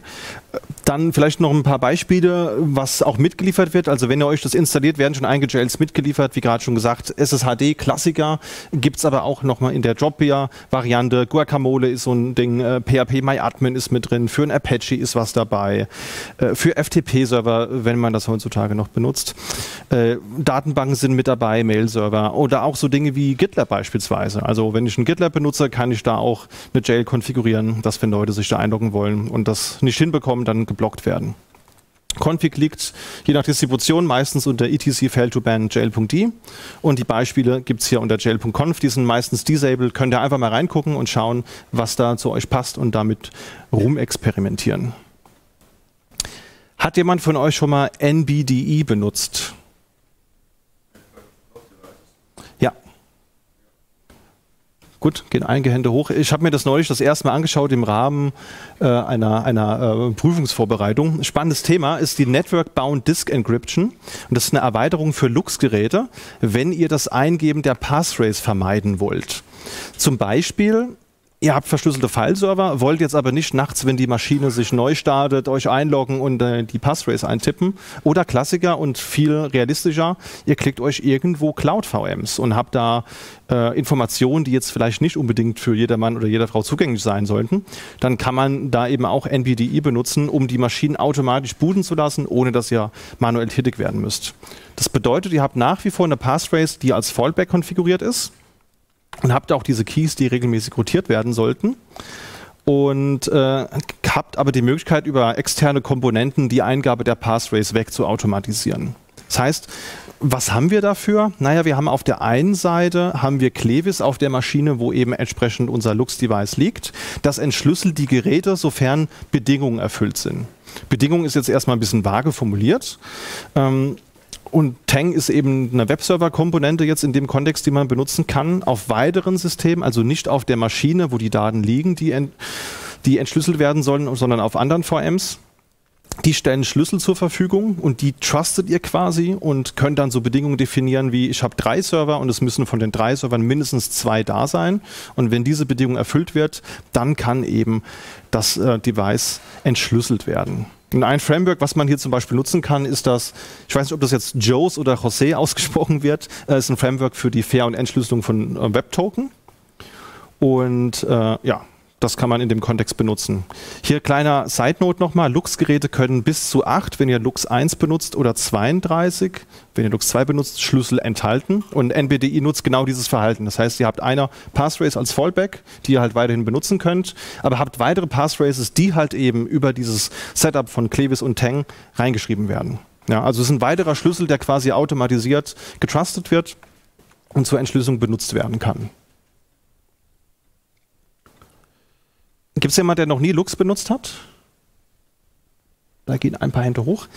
Dann vielleicht noch ein paar Beispiele, was auch mitgeliefert wird. Also wenn ihr euch das installiert, werden schon einige Jails mitgeliefert. Wie gerade schon gesagt, SSHD Klassiker gibt es aber auch nochmal in der Dropbeer-Variante. Guacamole ist so ein Ding, äh, PHP MyAdmin ist mit drin, für ein Apache ist was dabei, äh, für FTP-Server, wenn man das heutzutage noch benutzt. Äh, Datenbanken sind mit dabei, Mail-Server oder auch so Dinge wie GitLab beispielsweise. Also wenn ich ein GitLab benutze, kann ich da auch eine Jail konfigurieren, dass wenn Leute sich da einloggen wollen und das nicht hinbekommen, dann geblockt werden. Config liegt je nach Distribution meistens unter etc fail to ban jail.d und die Beispiele gibt es hier unter jail.conf, die sind meistens disabled. Könnt ihr einfach mal reingucken und schauen, was da zu euch passt und damit rumexperimentieren. Hat jemand von euch schon mal NBDE benutzt? Gut, gehen einige Hände hoch. Ich habe mir das neulich das erste Mal angeschaut im Rahmen äh, einer, einer äh, Prüfungsvorbereitung. Spannendes Thema ist die Network Bound Disk Encryption. Und das ist eine Erweiterung für Lux-Geräte, wenn ihr das Eingeben der Passphrase vermeiden wollt. Zum Beispiel Ihr habt verschlüsselte Fileserver, wollt jetzt aber nicht nachts, wenn die Maschine sich neu startet, euch einloggen und äh, die Passphrase eintippen. Oder Klassiker und viel realistischer, ihr klickt euch irgendwo Cloud-VMs und habt da äh, Informationen, die jetzt vielleicht nicht unbedingt für jedermann oder jeder Frau zugänglich sein sollten. Dann kann man da eben auch NBDI benutzen, um die Maschinen automatisch booten zu lassen, ohne dass ihr manuell tätig werden müsst. Das bedeutet, ihr habt nach wie vor eine Passphrase, die als Fallback konfiguriert ist und habt auch diese Keys, die regelmäßig rotiert werden sollten. Und äh, habt aber die Möglichkeit, über externe Komponenten die Eingabe der Passphrase wegzuautomatisieren. Das heißt, was haben wir dafür? Naja, wir haben auf der einen Seite haben wir Clevis auf der Maschine, wo eben entsprechend unser Lux-Device liegt. Das entschlüsselt die Geräte, sofern Bedingungen erfüllt sind. Bedingung ist jetzt erstmal ein bisschen vage formuliert. Ähm, und Tang ist eben eine Webserver-Komponente jetzt in dem Kontext, die man benutzen kann auf weiteren Systemen, also nicht auf der Maschine, wo die Daten liegen, die, ent die entschlüsselt werden sollen, sondern auf anderen VMs. Die stellen Schlüssel zur Verfügung und die trustet ihr quasi und könnt dann so Bedingungen definieren wie, ich habe drei Server und es müssen von den drei Servern mindestens zwei da sein. Und wenn diese Bedingung erfüllt wird, dann kann eben das äh, Device entschlüsselt werden. Und ein Framework, was man hier zum Beispiel nutzen kann, ist das, ich weiß nicht, ob das jetzt Joes oder José ausgesprochen wird, äh, ist ein Framework für die Fair- und Entschlüsselung von äh, Webtoken. Und äh, ja, das kann man in dem Kontext benutzen. Hier kleiner Side Note nochmal. Lux-Geräte können bis zu 8, wenn ihr Lux 1 benutzt, oder 32, wenn ihr Lux 2 benutzt, Schlüssel enthalten. Und NBDI nutzt genau dieses Verhalten. Das heißt, ihr habt einer Passphrase als Fallback, die ihr halt weiterhin benutzen könnt, aber habt weitere Passphrases, die halt eben über dieses Setup von Clevis und Tang reingeschrieben werden. Ja, also es ist ein weiterer Schlüssel, der quasi automatisiert getrustet wird und zur Entschlüsselung benutzt werden kann. Gibt es jemanden, der noch nie Lux benutzt hat? Da gehen ein paar Hände hoch.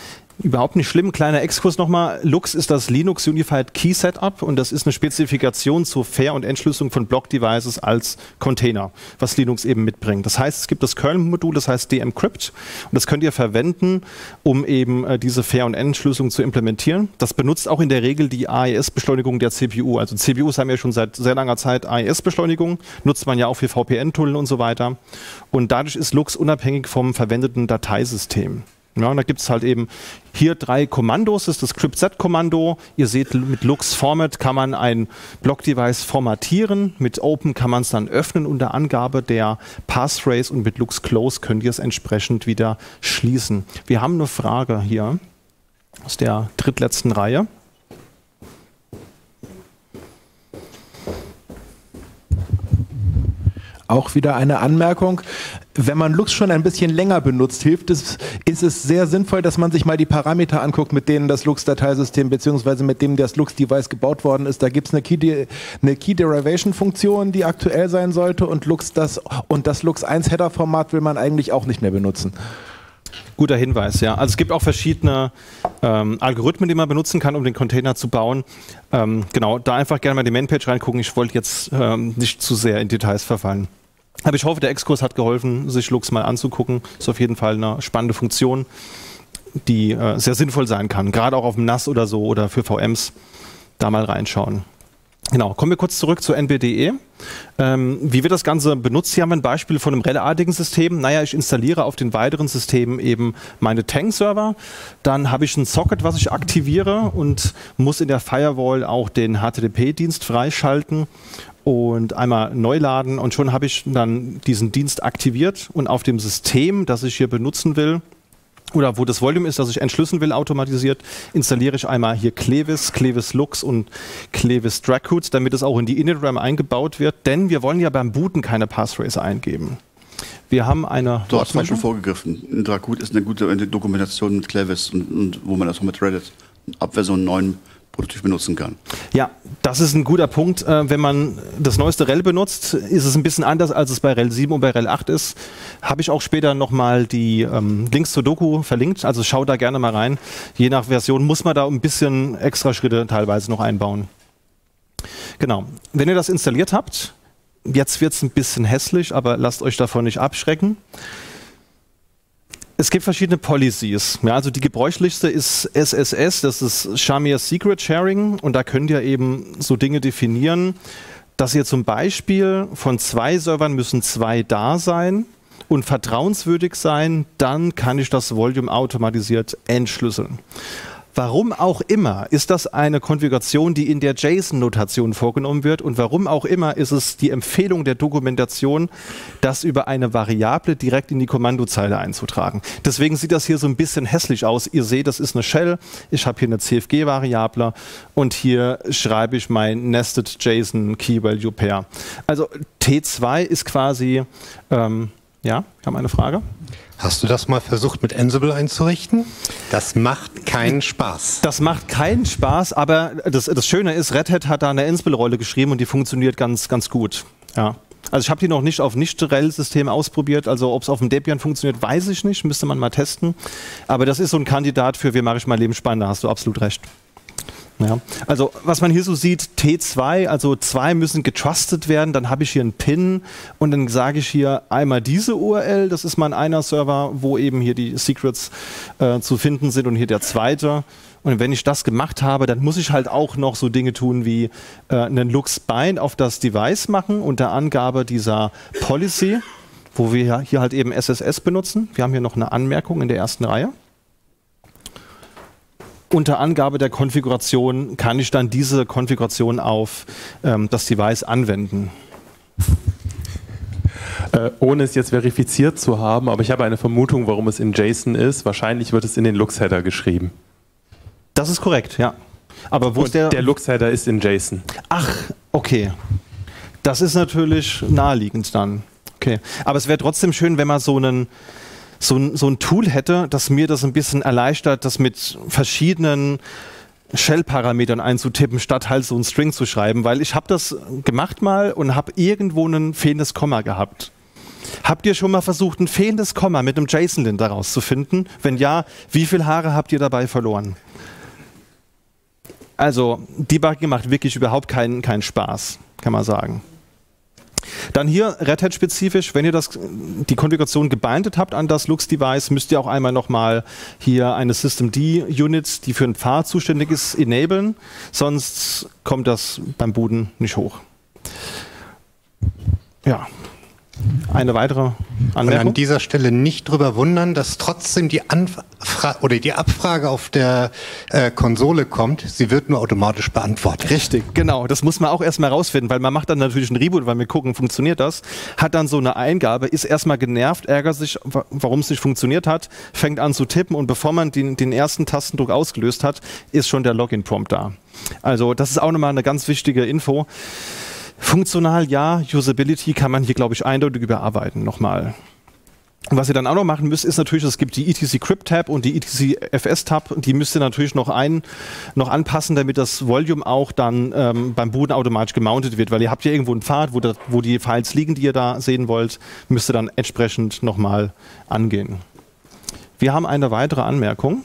Überhaupt nicht schlimm. Kleiner Exkurs nochmal. Lux ist das Linux Unified Key Setup und das ist eine Spezifikation zur Fair- und Entschlüsselung von Block-Devices als Container, was Linux eben mitbringt. Das heißt, es gibt das Kernel-Modul, das heißt dmcrypt und das könnt ihr verwenden, um eben äh, diese Fair- und Entschlüsselung zu implementieren. Das benutzt auch in der Regel die AES-Beschleunigung der CPU. Also CPUs haben ja schon seit sehr langer Zeit AES-Beschleunigung, nutzt man ja auch für VPN-Tunnel und so weiter. Und dadurch ist Lux unabhängig vom verwendeten Dateisystem. Ja, und da gibt es halt eben hier drei Kommandos. Das ist das CryptZ-Kommando. Ihr seht, mit Lux Format kann man ein Block-Device formatieren. Mit Open kann man es dann öffnen unter Angabe der Passphrase und mit Lux Close könnt ihr es entsprechend wieder schließen. Wir haben eine Frage hier aus der drittletzten Reihe. Auch wieder eine Anmerkung. Wenn man Lux schon ein bisschen länger benutzt, hilft es, ist es sehr sinnvoll, dass man sich mal die Parameter anguckt, mit denen das Lux-Dateisystem bzw. mit dem das Lux-Device gebaut worden ist. Da gibt es eine Key, eine Key Derivation-Funktion, die aktuell sein sollte und Lux das und das Lux 1 Header-Format will man eigentlich auch nicht mehr benutzen. Guter Hinweis, ja. Also es gibt auch verschiedene ähm, Algorithmen, die man benutzen kann, um den Container zu bauen. Ähm, genau, da einfach gerne mal die Mainpage reingucken. Ich wollte jetzt ähm, nicht zu sehr in Details verfallen. Aber ich hoffe, der Exkurs hat geholfen, sich Lux mal anzugucken. Ist auf jeden Fall eine spannende Funktion, die äh, sehr sinnvoll sein kann. Gerade auch auf dem NAS oder so oder für VMs da mal reinschauen. Genau, kommen wir kurz zurück zu NBDE. Ähm, wie wird das Ganze benutzt? Hier haben wir ein Beispiel von einem REL-artigen System. Naja, ich installiere auf den weiteren Systemen eben meine Tank-Server. Dann habe ich ein Socket, was ich aktiviere und muss in der Firewall auch den HTTP-Dienst freischalten und einmal neu laden. Und schon habe ich dann diesen Dienst aktiviert und auf dem System, das ich hier benutzen will, oder wo das Volume ist, das ich entschlüsseln will, automatisiert, installiere ich einmal hier Clevis, Clevis Lux und Clevis Dracut, damit es auch in die Init-RAM eingebaut wird, denn wir wollen ja beim Booten keine Passphrase eingeben. Wir haben eine. Du hast schon vorgegriffen. Dracut ist eine gute Dokumentation mit Clevis und, und wo man das auch mit Reddit ab Version 9 produktiv benutzen kann. Ja, das ist ein guter Punkt. Äh, wenn man das neueste REL benutzt, ist es ein bisschen anders, als es bei REL 7 und bei REL 8 ist. Habe ich auch später nochmal die ähm, Links zur Doku verlinkt, also schau da gerne mal rein. Je nach Version muss man da ein bisschen extra Schritte teilweise noch einbauen. Genau. Wenn ihr das installiert habt, jetzt wird es ein bisschen hässlich, aber lasst euch davon nicht abschrecken. Es gibt verschiedene Policies. Ja, also die gebräuchlichste ist SSS, das ist Shamir Secret Sharing. Und da könnt ihr eben so Dinge definieren, dass ihr zum Beispiel von zwei Servern müssen zwei da sein und vertrauenswürdig sein, dann kann ich das Volume automatisiert entschlüsseln. Warum auch immer ist das eine Konfiguration, die in der JSON-Notation vorgenommen wird und warum auch immer ist es die Empfehlung der Dokumentation, das über eine Variable direkt in die Kommandozeile einzutragen. Deswegen sieht das hier so ein bisschen hässlich aus. Ihr seht, das ist eine Shell. Ich habe hier eine CFG-Variable und hier schreibe ich mein Nested JSON Key Value Pair. Also T2 ist quasi, ähm, ja, habe eine Frage. Hast du das mal versucht mit Ansible einzurichten? Das macht keinen Spaß. Das macht keinen Spaß, aber das, das Schöne ist, Red Hat hat da eine Ansible-Rolle geschrieben und die funktioniert ganz, ganz gut. Ja. Also ich habe die noch nicht auf Nicht-REL-System ausprobiert, also ob es auf dem Debian funktioniert, weiß ich nicht, müsste man mal testen. Aber das ist so ein Kandidat für, wie mache ich mein Leben spannender, hast du absolut recht. Ja. Also was man hier so sieht, T2, also zwei müssen getrustet werden, dann habe ich hier einen Pin und dann sage ich hier einmal diese URL, das ist mein einer Server, wo eben hier die Secrets äh, zu finden sind und hier der zweite. Und wenn ich das gemacht habe, dann muss ich halt auch noch so Dinge tun wie äh, einen Lux-Bind auf das Device machen unter Angabe dieser Policy, wo wir hier halt eben SSS benutzen. Wir haben hier noch eine Anmerkung in der ersten Reihe unter Angabe der Konfiguration kann ich dann diese Konfiguration auf ähm, das Device anwenden. Äh, ohne es jetzt verifiziert zu haben, aber ich habe eine Vermutung, warum es in JSON ist. Wahrscheinlich wird es in den Lux-Header geschrieben. Das ist korrekt, ja. Aber wo Und der, der Lux-Header ist in JSON. Ach, okay. Das ist natürlich naheliegend dann. Okay. Aber es wäre trotzdem schön, wenn man so einen so ein, so ein Tool hätte, das mir das ein bisschen erleichtert, das mit verschiedenen Shell-Parametern einzutippen, statt halt so ein String zu schreiben, weil ich habe das gemacht mal und habe irgendwo ein fehlendes Komma gehabt. Habt ihr schon mal versucht, ein fehlendes Komma mit einem JSON-Lint daraus zu finden? Wenn ja, wie viele Haare habt ihr dabei verloren? Also, Debugging macht wirklich überhaupt keinen, keinen Spaß, kann man sagen. Dann hier Red Hat spezifisch, wenn ihr das, die Konfiguration gebindet habt an das Lux-Device, müsst ihr auch einmal nochmal hier eine Systemd-Unit, die für einen Pfad zuständig ist, enablen, sonst kommt das beim Booten nicht hoch. Ja, eine weitere Anmerkung? Und an dieser Stelle nicht drüber wundern, dass trotzdem die Anfrage oder die Abfrage auf der äh, Konsole kommt. Sie wird nur automatisch beantwortet. Richtig, genau. Das muss man auch erstmal rausfinden, weil man macht dann natürlich einen Reboot, weil wir gucken, funktioniert das. Hat dann so eine Eingabe, ist erstmal genervt, ärgert sich, warum es nicht funktioniert hat, fängt an zu tippen und bevor man den, den ersten Tastendruck ausgelöst hat, ist schon der Login-Prompt da. Also das ist auch nochmal eine ganz wichtige Info. Funktional ja, Usability kann man hier, glaube ich, eindeutig überarbeiten nochmal. Und was ihr dann auch noch machen müsst, ist natürlich, es gibt die ETC Crypt Tab und die ETC FS Tab. Die müsst ihr natürlich noch ein, noch anpassen, damit das Volume auch dann ähm, beim Booten automatisch gemountet wird. Weil ihr habt ja irgendwo einen Pfad, wo, das, wo die Files liegen, die ihr da sehen wollt, müsst ihr dann entsprechend nochmal angehen. Wir haben eine weitere Anmerkung.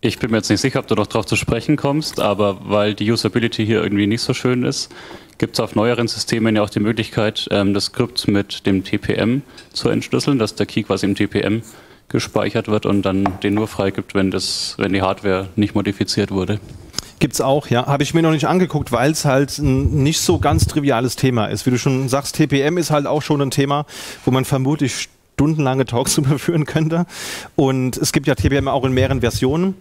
Ich bin mir jetzt nicht sicher, ob du noch darauf zu sprechen kommst, aber weil die Usability hier irgendwie nicht so schön ist, gibt es auf neueren Systemen ja auch die Möglichkeit, ähm, das Skript mit dem TPM zu entschlüsseln, dass der Key quasi im TPM gespeichert wird und dann den nur freigibt, wenn, das, wenn die Hardware nicht modifiziert wurde. Gibt's auch, ja. Habe ich mir noch nicht angeguckt, weil es halt ein nicht so ganz triviales Thema ist. Wie du schon sagst, TPM ist halt auch schon ein Thema, wo man vermutlich stundenlange Talks überführen könnte. Und es gibt ja TPM auch in mehreren Versionen.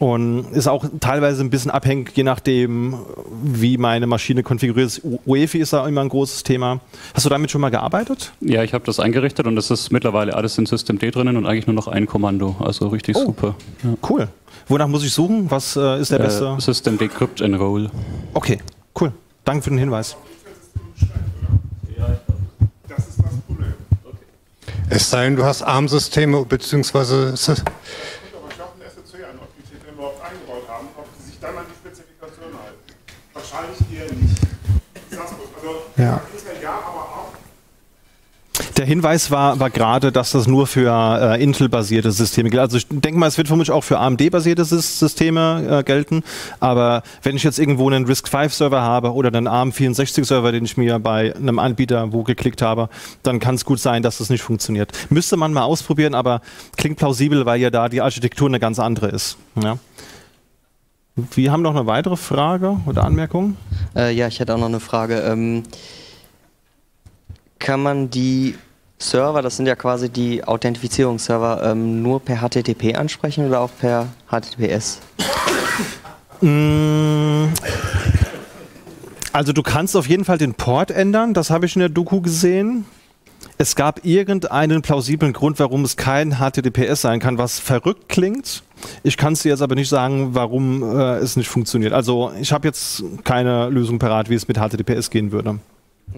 Und ist auch teilweise ein bisschen abhängig, je nachdem, wie meine Maschine konfiguriert ist. UEFI ist da immer ein großes Thema. Hast du damit schon mal gearbeitet? Ja, ich habe das eingerichtet und es ist mittlerweile alles in Systemd drinnen und eigentlich nur noch ein Kommando. Also richtig Oh. super. Ja. Cool. Wonach muss ich suchen? Was äh, ist der beste? Äh, Systemd Crypt Enroll. Okay, cool. Danke für den Hinweis. Es sei denn, du hast ARM-Systeme bloß. Also, Ja. Ja, aber auch. Der Hinweis war, war gerade, dass das nur für äh, Intel-basierte Systeme gilt. Also ich denke mal, es wird vermutlich auch für AMD-basierte Sys- Systeme äh, gelten. Aber wenn ich jetzt irgendwo einen RISC-V-Server habe oder einen ARM64-Server, den ich mir bei einem Anbieter wo geklickt habe, dann kann es gut sein, dass das nicht funktioniert. Müsste man mal ausprobieren, aber klingt plausibel, weil ja da die Architektur eine ganz andere ist. Ja. Wir haben noch eine weitere Frage oder Anmerkung. Äh, ja, ich hätte auch noch eine Frage. Ähm, kann man die Server, das sind ja quasi die Authentifizierungsserver, ähm, nur per HTTP ansprechen oder auch per HTTPS? Mm, Also du kannst auf jeden Fall den Port ändern, das habe ich in der Doku gesehen. Es gab irgendeinen plausiblen Grund, warum es kein HTTPS sein kann, was verrückt klingt. Ich kann es dir jetzt aber nicht sagen, warum äh, es nicht funktioniert. Also ich habe jetzt keine Lösung parat, wie es mit HTTPS gehen würde.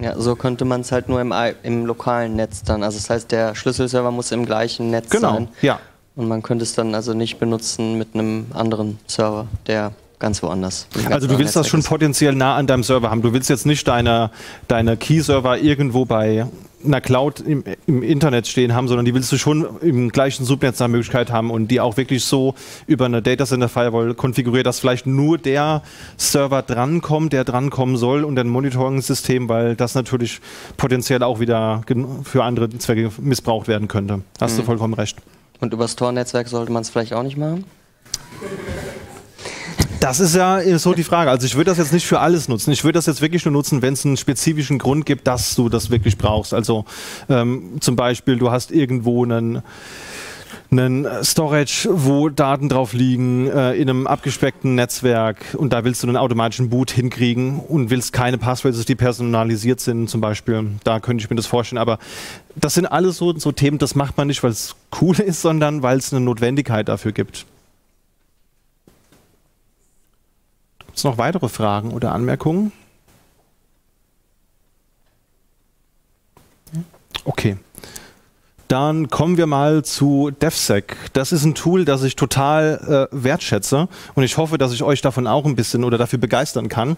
Ja, so könnte man es halt nur im, im lokalen Netz dann. Also das heißt, der Schlüsselserver muss im gleichen Netz Genau, sein. ja. Und man könnte es dann also nicht benutzen mit einem anderen Server, der ganz woanders. ganz Also du willst das schon ist. potenziell nah an deinem Server haben. Du willst jetzt nicht deine, deine Key-Server irgendwo bei einer Cloud im, im Internet stehen haben, sondern die willst du schon im gleichen Subnetz eine Möglichkeit haben und die auch wirklich so über eine Datacenter Firewall konfiguriert, dass vielleicht nur der Server drankommt, der drankommen soll und ein Monitoring-System, weil das natürlich potenziell auch wieder für andere Zwecke missbraucht werden könnte. Hast du Mhm. vollkommen recht. Und über das Tor-Netzwerk sollte man es vielleicht auch nicht machen? Das ist ja so die Frage. Also ich würde das jetzt nicht für alles nutzen. Ich würde das jetzt wirklich nur nutzen, wenn es einen spezifischen Grund gibt, dass du das wirklich brauchst. Also ähm, zum Beispiel, du hast irgendwo einen einen Storage, wo Daten drauf liegen, äh, in einem abgespeckten Netzwerk und da willst du einen automatischen Boot hinkriegen und willst keine Passwörter, die personalisiert sind zum Beispiel. Da könnte ich mir das vorstellen. Aber das sind alles so, so Themen, das macht man nicht, weil es cool ist, sondern weil es eine Notwendigkeit dafür gibt. Gibt es noch weitere Fragen oder Anmerkungen? Okay. Dann kommen wir mal zu DevSec. Das ist ein Tool, das ich total äh, wertschätze und ich hoffe, dass ich euch davon auch ein bisschen oder dafür begeistern kann.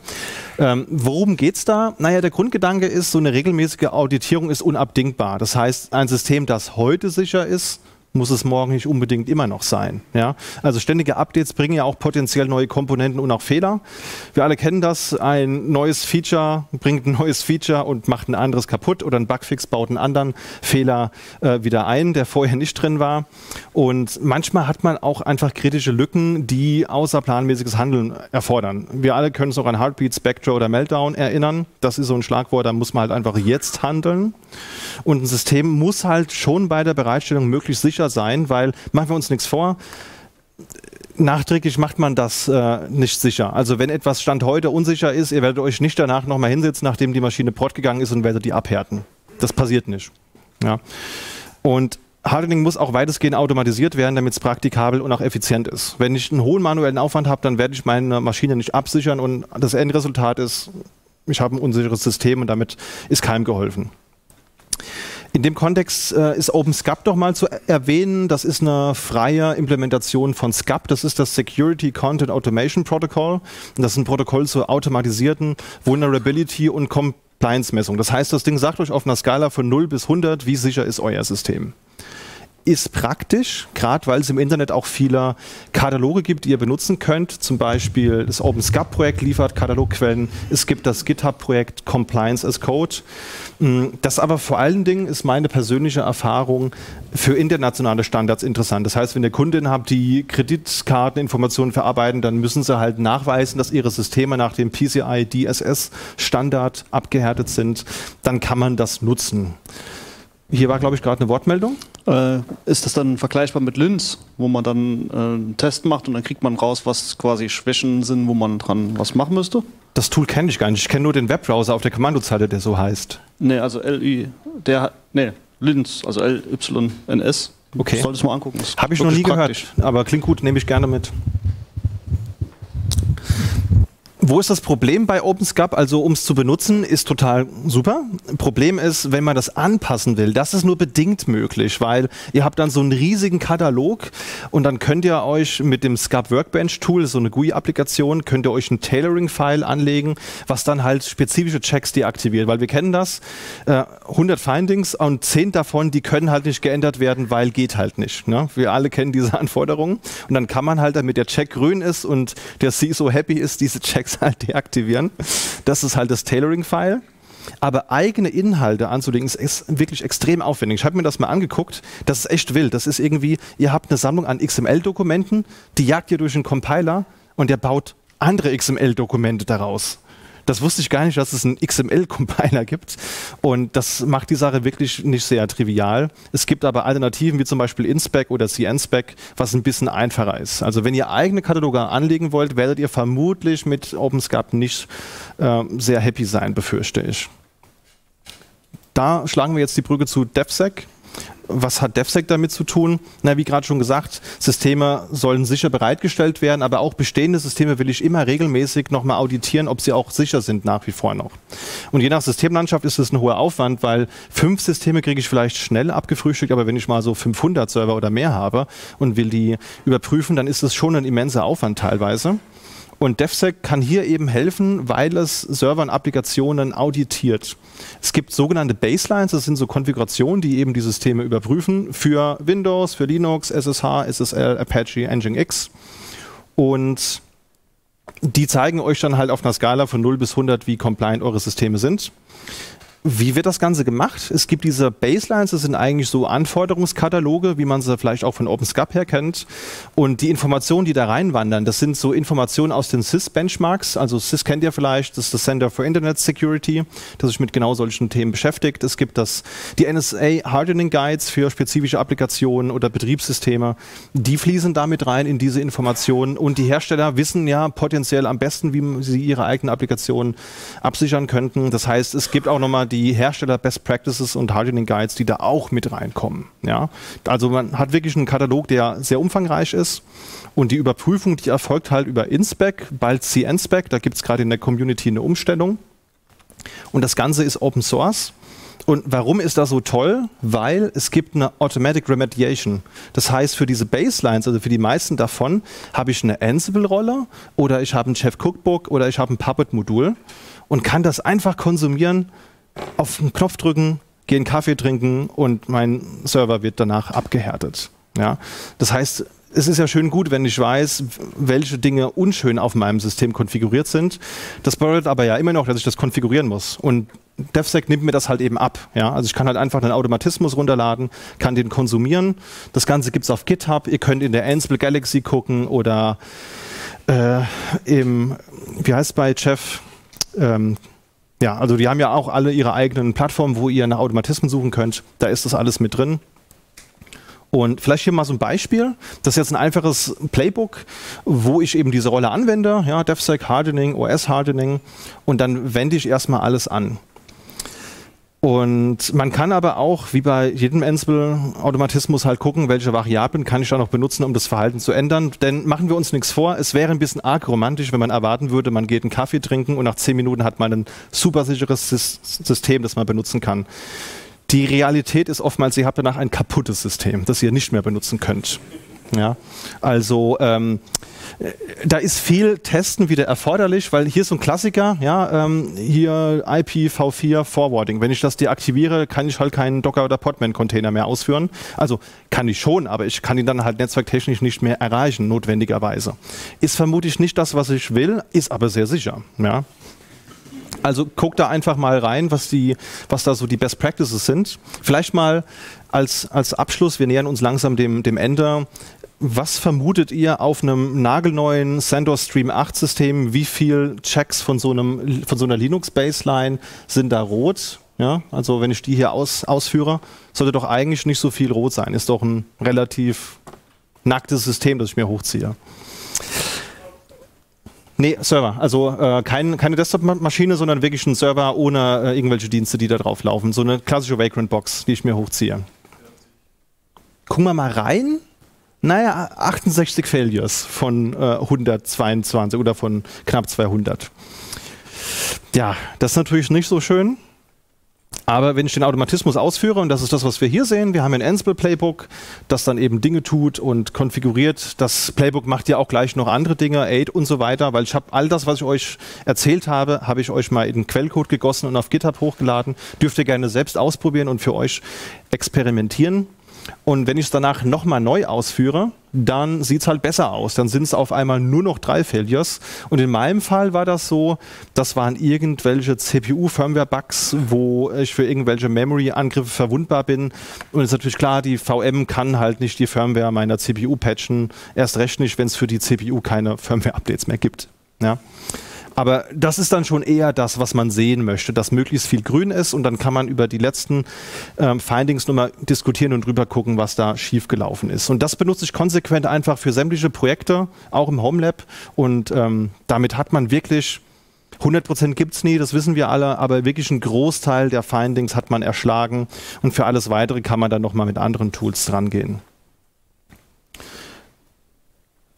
Ähm, worum geht's da? Naja, der Grundgedanke ist, so eine regelmäßige Auditierung ist unabdingbar. Das heißt, ein System, das heute sicher ist, muss es morgen nicht unbedingt immer noch sein. Ja? Also ständige Updates bringen ja auch potenziell neue Komponenten und auch Fehler. Wir alle kennen das, ein neues Feature bringt ein neues Feature und macht ein anderes kaputt oder ein Bugfix baut einen anderen Fehler äh, wieder ein, der vorher nicht drin war. Und manchmal hat man auch einfach kritische Lücken, die außerplanmäßiges Handeln erfordern. Wir alle können uns auch an Heartbeat, Spectre oder Meltdown erinnern. Das ist so ein Schlagwort, da muss man halt einfach jetzt handeln. Und ein System muss halt schon bei der Bereitstellung möglichst sicher sein, weil machen wir uns nichts vor. Nachträglich macht man das äh, nicht sicher. Also wenn etwas Stand heute unsicher ist, ihr werdet euch nicht danach nochmal hinsetzen, nachdem die Maschine port gegangen ist und werdet die abhärten. Das passiert nicht. Ja. Und Hardening muss auch weitestgehend automatisiert werden, damit es praktikabel und auch effizient ist. Wenn ich einen hohen manuellen Aufwand habe, dann werde ich meine Maschine nicht absichern und das Endresultat ist, ich habe ein unsicheres System und damit ist keinem geholfen. In dem Kontext äh, ist OpenSCAP doch mal zu erwähnen. Das ist eine freie Implementation von SCAP. Das ist das Security Content Automation Protocol. Das ist ein Protokoll zur automatisierten Vulnerability und Compliance-Messung. Das heißt, das Ding sagt euch auf einer Skala von 0 bis 100, wie sicher ist euer System. Ist praktisch, gerade weil es im Internet auch viele Kataloge gibt, die ihr benutzen könnt. Zum Beispiel das OpenSCAP-Projekt liefert Katalogquellen. Es gibt das GitHub-Projekt Compliance as Code. Mm, Das aber vor allen Dingen ist meine persönliche Erfahrung für internationale Standards interessant. Das heißt, wenn ihr Kunden habt, die Kreditkarteninformationen verarbeiten, dann müssen sie halt nachweisen, dass ihre Systeme nach dem PCI DSS Standard abgehärtet sind. Dann kann man das nutzen. Hier war, glaube ich, gerade eine Wortmeldung. Äh, ist das dann vergleichbar mit Linz, wo man dann äh, einen Test macht und dann kriegt man raus, was quasi Schwächen sind, wo man dran was machen müsste? Das Tool kenne ich gar nicht. Ich kenne nur den Webbrowser auf der Kommandozeile, der so heißt. Nee, also LI, der, nee, Linz, also LYNS. Okay. Solltest du mal angucken. Habe ich noch nie praktisch. gehört, aber klingt gut, nehme ich gerne mit. Wo ist das Problem bei OpenSCAP? Also, um es zu benutzen, ist total super. Problem ist, wenn man das anpassen will, das ist nur bedingt möglich, weil ihr habt dann so einen riesigen Katalog und dann könnt ihr euch mit dem SCAP Workbench Tool, so eine GUI-Applikation, könnt ihr euch ein Tailoring-File anlegen, was dann halt spezifische Checks deaktiviert, weil wir kennen das, äh, 100 Findings und 10 davon, die können halt nicht geändert werden, weil geht halt nicht. Ne? Wir alle kennen diese Anforderungen und dann kann man halt, damit der Check grün ist und der CISO happy ist, diese Checks halt deaktivieren. Das ist halt das Tailoring-File. Aber eigene Inhalte anzulegen ist wirklich extrem aufwendig. Ich habe mir das mal angeguckt. Das ist echt wild. Das ist irgendwie, ihr habt eine Sammlung an XML-Dokumenten, die jagt ihr durch einen Compiler und der baut andere XML-Dokumente daraus. Das wusste ich gar nicht, dass es einen XML-Compiler gibt. Und das macht die Sache wirklich nicht sehr trivial. Es gibt aber Alternativen wie zum Beispiel InSpec oder CNSpec, was ein bisschen einfacher ist. Also wenn ihr eigene Kataloge anlegen wollt, werdet ihr vermutlich mit OpenSCAP nicht äh, sehr happy sein, befürchte ich. Da schlagen wir jetzt die Brücke zu DevSec. Was hat DevSec damit zu tun? Na, wie gerade schon gesagt, Systeme sollen sicher bereitgestellt werden, aber auch bestehende Systeme will ich immer regelmäßig nochmal auditieren, ob sie auch sicher sind nach wie vor noch. Und je nach Systemlandschaft ist es ein hoher Aufwand, weil fünf Systeme kriege ich vielleicht schnell abgefrühstückt, aber wenn ich mal so 500 Server oder mehr habe und will die überprüfen, dann ist es schon ein immenser Aufwand teilweise. Und DevSec kann hier eben helfen, weil es Server und Applikationen auditiert. Es gibt sogenannte Baselines, das sind so Konfigurationen, die eben die Systeme überprüfen für Windows, für Linux, SSH, SSL, Apache, Nginx. Und die zeigen euch dann halt auf einer Skala von 0 bis 100, wie compliant eure Systeme sind. Wie wird das Ganze gemacht? Es gibt diese Baselines, das sind eigentlich so Anforderungskataloge, wie man sie vielleicht auch von OpenSCAP her kennt. Und die Informationen, die da reinwandern, das sind so Informationen aus den CIS-Benchmarks. Also CIS kennt ihr vielleicht, das ist das Center for Internet Security, das sich mit genau solchen Themen beschäftigt. Es gibt das, die NSA Hardening Guides für spezifische Applikationen oder Betriebssysteme. Die fließen damit rein in diese Informationen. Und die Hersteller wissen ja potenziell am besten, wie sie ihre eigenen Applikationen absichern könnten. Das heißt, es gibt auch nochmal die Hersteller Best Practices und Hardening Guides, die da auch mit reinkommen. Ja? Also man hat wirklich einen Katalog, der sehr umfangreich ist. Und die Überprüfung, die erfolgt halt über InSpec, bald CNSpec. Da gibt es gerade in der Community eine Umstellung. Und das Ganze ist Open Source. Und warum ist das so toll? Weil es gibt eine Automatic Remediation. Das heißt, für diese Baselines, also für die meisten davon, habe ich eine Ansible-Rolle oder ich habe ein Chef Cookbook oder ich habe ein Puppet-Modul und kann das einfach konsumieren, auf den Knopf drücken, gehe einen Kaffee trinken und mein Server wird danach abgehärtet. Ja? Das heißt, es ist ja schön gut, wenn ich weiß, welche Dinge unschön auf meinem System konfiguriert sind. Das bedeutet aber ja immer noch, dass ich das konfigurieren muss. Und DevSec nimmt mir das halt eben ab. Ja? Also ich kann halt einfach einen Automatismus runterladen, kann den konsumieren. Das Ganze gibt es auf GitHub. Ihr könnt in der Ansible Galaxy gucken oder äh, im, wie heißt es bei Jeff? Ähm, ja, also die haben ja auch alle ihre eigenen Plattformen, wo ihr nach Automatismen suchen könnt. Da ist das alles mit drin. Und vielleicht hier mal so ein Beispiel. Das ist jetzt ein einfaches Playbook, wo ich eben diese Rolle anwende, ja, DevSec Hardening, OS Hardening, und dann wende ich erstmal alles an. Und man kann aber auch, wie bei jedem Ansible-Automatismus, halt gucken, welche Variablen kann ich da noch benutzen, um das Verhalten zu ändern. Denn machen wir uns nichts vor, es wäre ein bisschen arg romantisch, wenn man erwarten würde, man geht einen Kaffee trinken und nach zehn Minuten hat man ein super sicheres System, das man benutzen kann. Die Realität ist oftmals, ihr habt danach ein kaputtes System, das ihr nicht mehr benutzen könnt. Ja, also ähm, äh, da ist viel Testen wieder erforderlich, weil hier ist so ein Klassiker, ja, ähm, hier IPv4 Forwarding. Wenn ich das deaktiviere, kann ich halt keinen Docker- oder Podman-Container mehr ausführen. Also kann ich schon, aber ich kann ihn dann halt netzwerktechnisch nicht mehr erreichen, notwendigerweise. Ist vermutlich nicht das, was ich will, ist aber sehr sicher. Ja. Also guck da einfach mal rein, was, die, was da so die Best Practices sind. Vielleicht mal als, als Abschluss, wir nähern uns langsam dem, dem Ende. Was vermutet ihr auf einem nagelneuen CentOS Stream 8 System? Wie viel Checks von so, einem, von so einer Linux-Baseline sind da rot? Ja, also wenn ich die hier aus, ausführe, sollte doch eigentlich nicht so viel rot sein. Ist doch ein relativ nacktes System, das ich mir hochziehe. Nee, Server. Also äh, kein, keine Desktop-Maschine, sondern wirklich ein Server ohne äh, irgendwelche Dienste, die da drauf laufen. So eine klassische Vagrant-Box, die ich mir hochziehe. Gucken wir mal rein. Naja, 68 Failures von äh, 122 oder von knapp 200. Ja, das ist natürlich nicht so schön. Aber wenn ich den Automatismus ausführe, und das ist das, was wir hier sehen, wir haben ein Ansible-Playbook, das dann eben Dinge tut und konfiguriert. Das Playbook macht ja auch gleich noch andere Dinge, Aid und so weiter, weil ich habe all das, was ich euch erzählt habe, habe ich euch mal in den Quellcode gegossen und auf GitHub hochgeladen. Dürft ihr gerne selbst ausprobieren und für euch experimentieren. Und wenn ich es danach nochmal neu ausführe, dann sieht es halt besser aus. Dann sind es auf einmal nur noch drei Failures. Und in meinem Fall war das so, das waren irgendwelche CPU-Firmware-Bugs, wo ich für irgendwelche Memory-Angriffe verwundbar bin. Und es ist natürlich klar, die VM kann halt nicht die Firmware meiner CPU patchen. Erst recht nicht, wenn es für die CPU keine Firmware-Updates mehr gibt. Ja. Aber das ist dann schon eher das, was man sehen möchte, dass möglichst viel grün ist und dann kann man über die letzten ähm, Findings nochmal diskutieren und drüber gucken, was da schiefgelaufen ist. Und das benutze ich konsequent einfach für sämtliche Projekte, auch im Homelab. Und ähm, damit hat man wirklich 100% gibt es nie, das wissen wir alle, aber wirklich einen Großteil der Findings hat man erschlagen und für alles Weitere kann man dann nochmal mit anderen Tools dran gehen.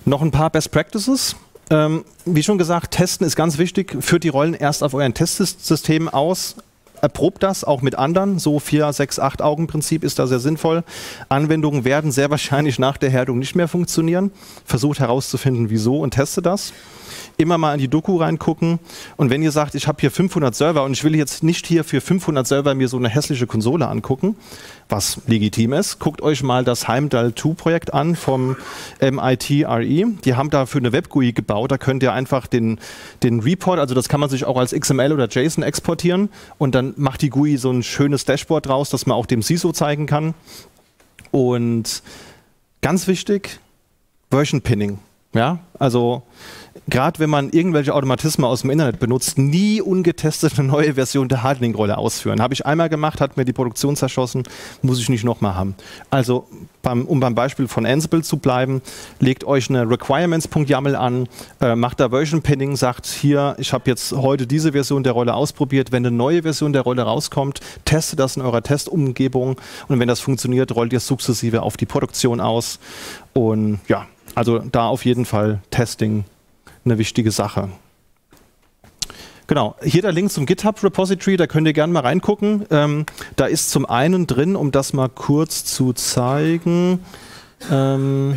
Noch ein paar Best Practices. Ähm, wie schon gesagt, testen ist ganz wichtig. Führt die Rollen erst auf euren Testsystem aus. Erprobt das auch mit anderen. So 4, 6, 8 Augen-Prinzip ist da sehr sinnvoll. Anwendungen werden sehr wahrscheinlich nach der Herdung nicht mehr funktionieren. Versucht herauszufinden, wieso und teste das immer mal in die Doku reingucken. Und wenn ihr sagt, ich habe hier 500 Server und ich will jetzt nicht hier für 500 Server mir so eine hässliche Konsole angucken, was legitim ist, guckt euch mal das Heimdall 2 Projekt an vom MIT RE. Die haben dafür eine Web-GUI gebaut. Da könnt ihr einfach den, den Report, also das kann man sich auch als XML oder JSON exportieren und dann macht die GUI so ein schönes Dashboard draus, das man auch dem CISO zeigen kann. Und ganz wichtig, Version Pinning. Ja, also gerade wenn man irgendwelche Automatismen aus dem Internet benutzt, nie ungetestet eine neue Version der Hardening-Rolle ausführen. Habe ich einmal gemacht, hat mir die Produktion zerschossen, muss ich nicht nochmal haben. Also, beim, um beim Beispiel von Ansible zu bleiben, legt euch eine Requirements.yaml an, äh, macht da Version Pinning, sagt hier, ich habe jetzt heute diese Version der Rolle ausprobiert. Wenn eine neue Version der Rolle rauskommt, testet das in eurer Testumgebung und wenn das funktioniert, rollt ihr sukzessive auf die Produktion aus. Und ja, also da auf jeden Fall Testing eine wichtige Sache. Genau, hier der Link zum GitHub Repository, da könnt ihr gerne mal reingucken. Ähm, da ist zum einen drin, um das mal kurz zu zeigen, ähm,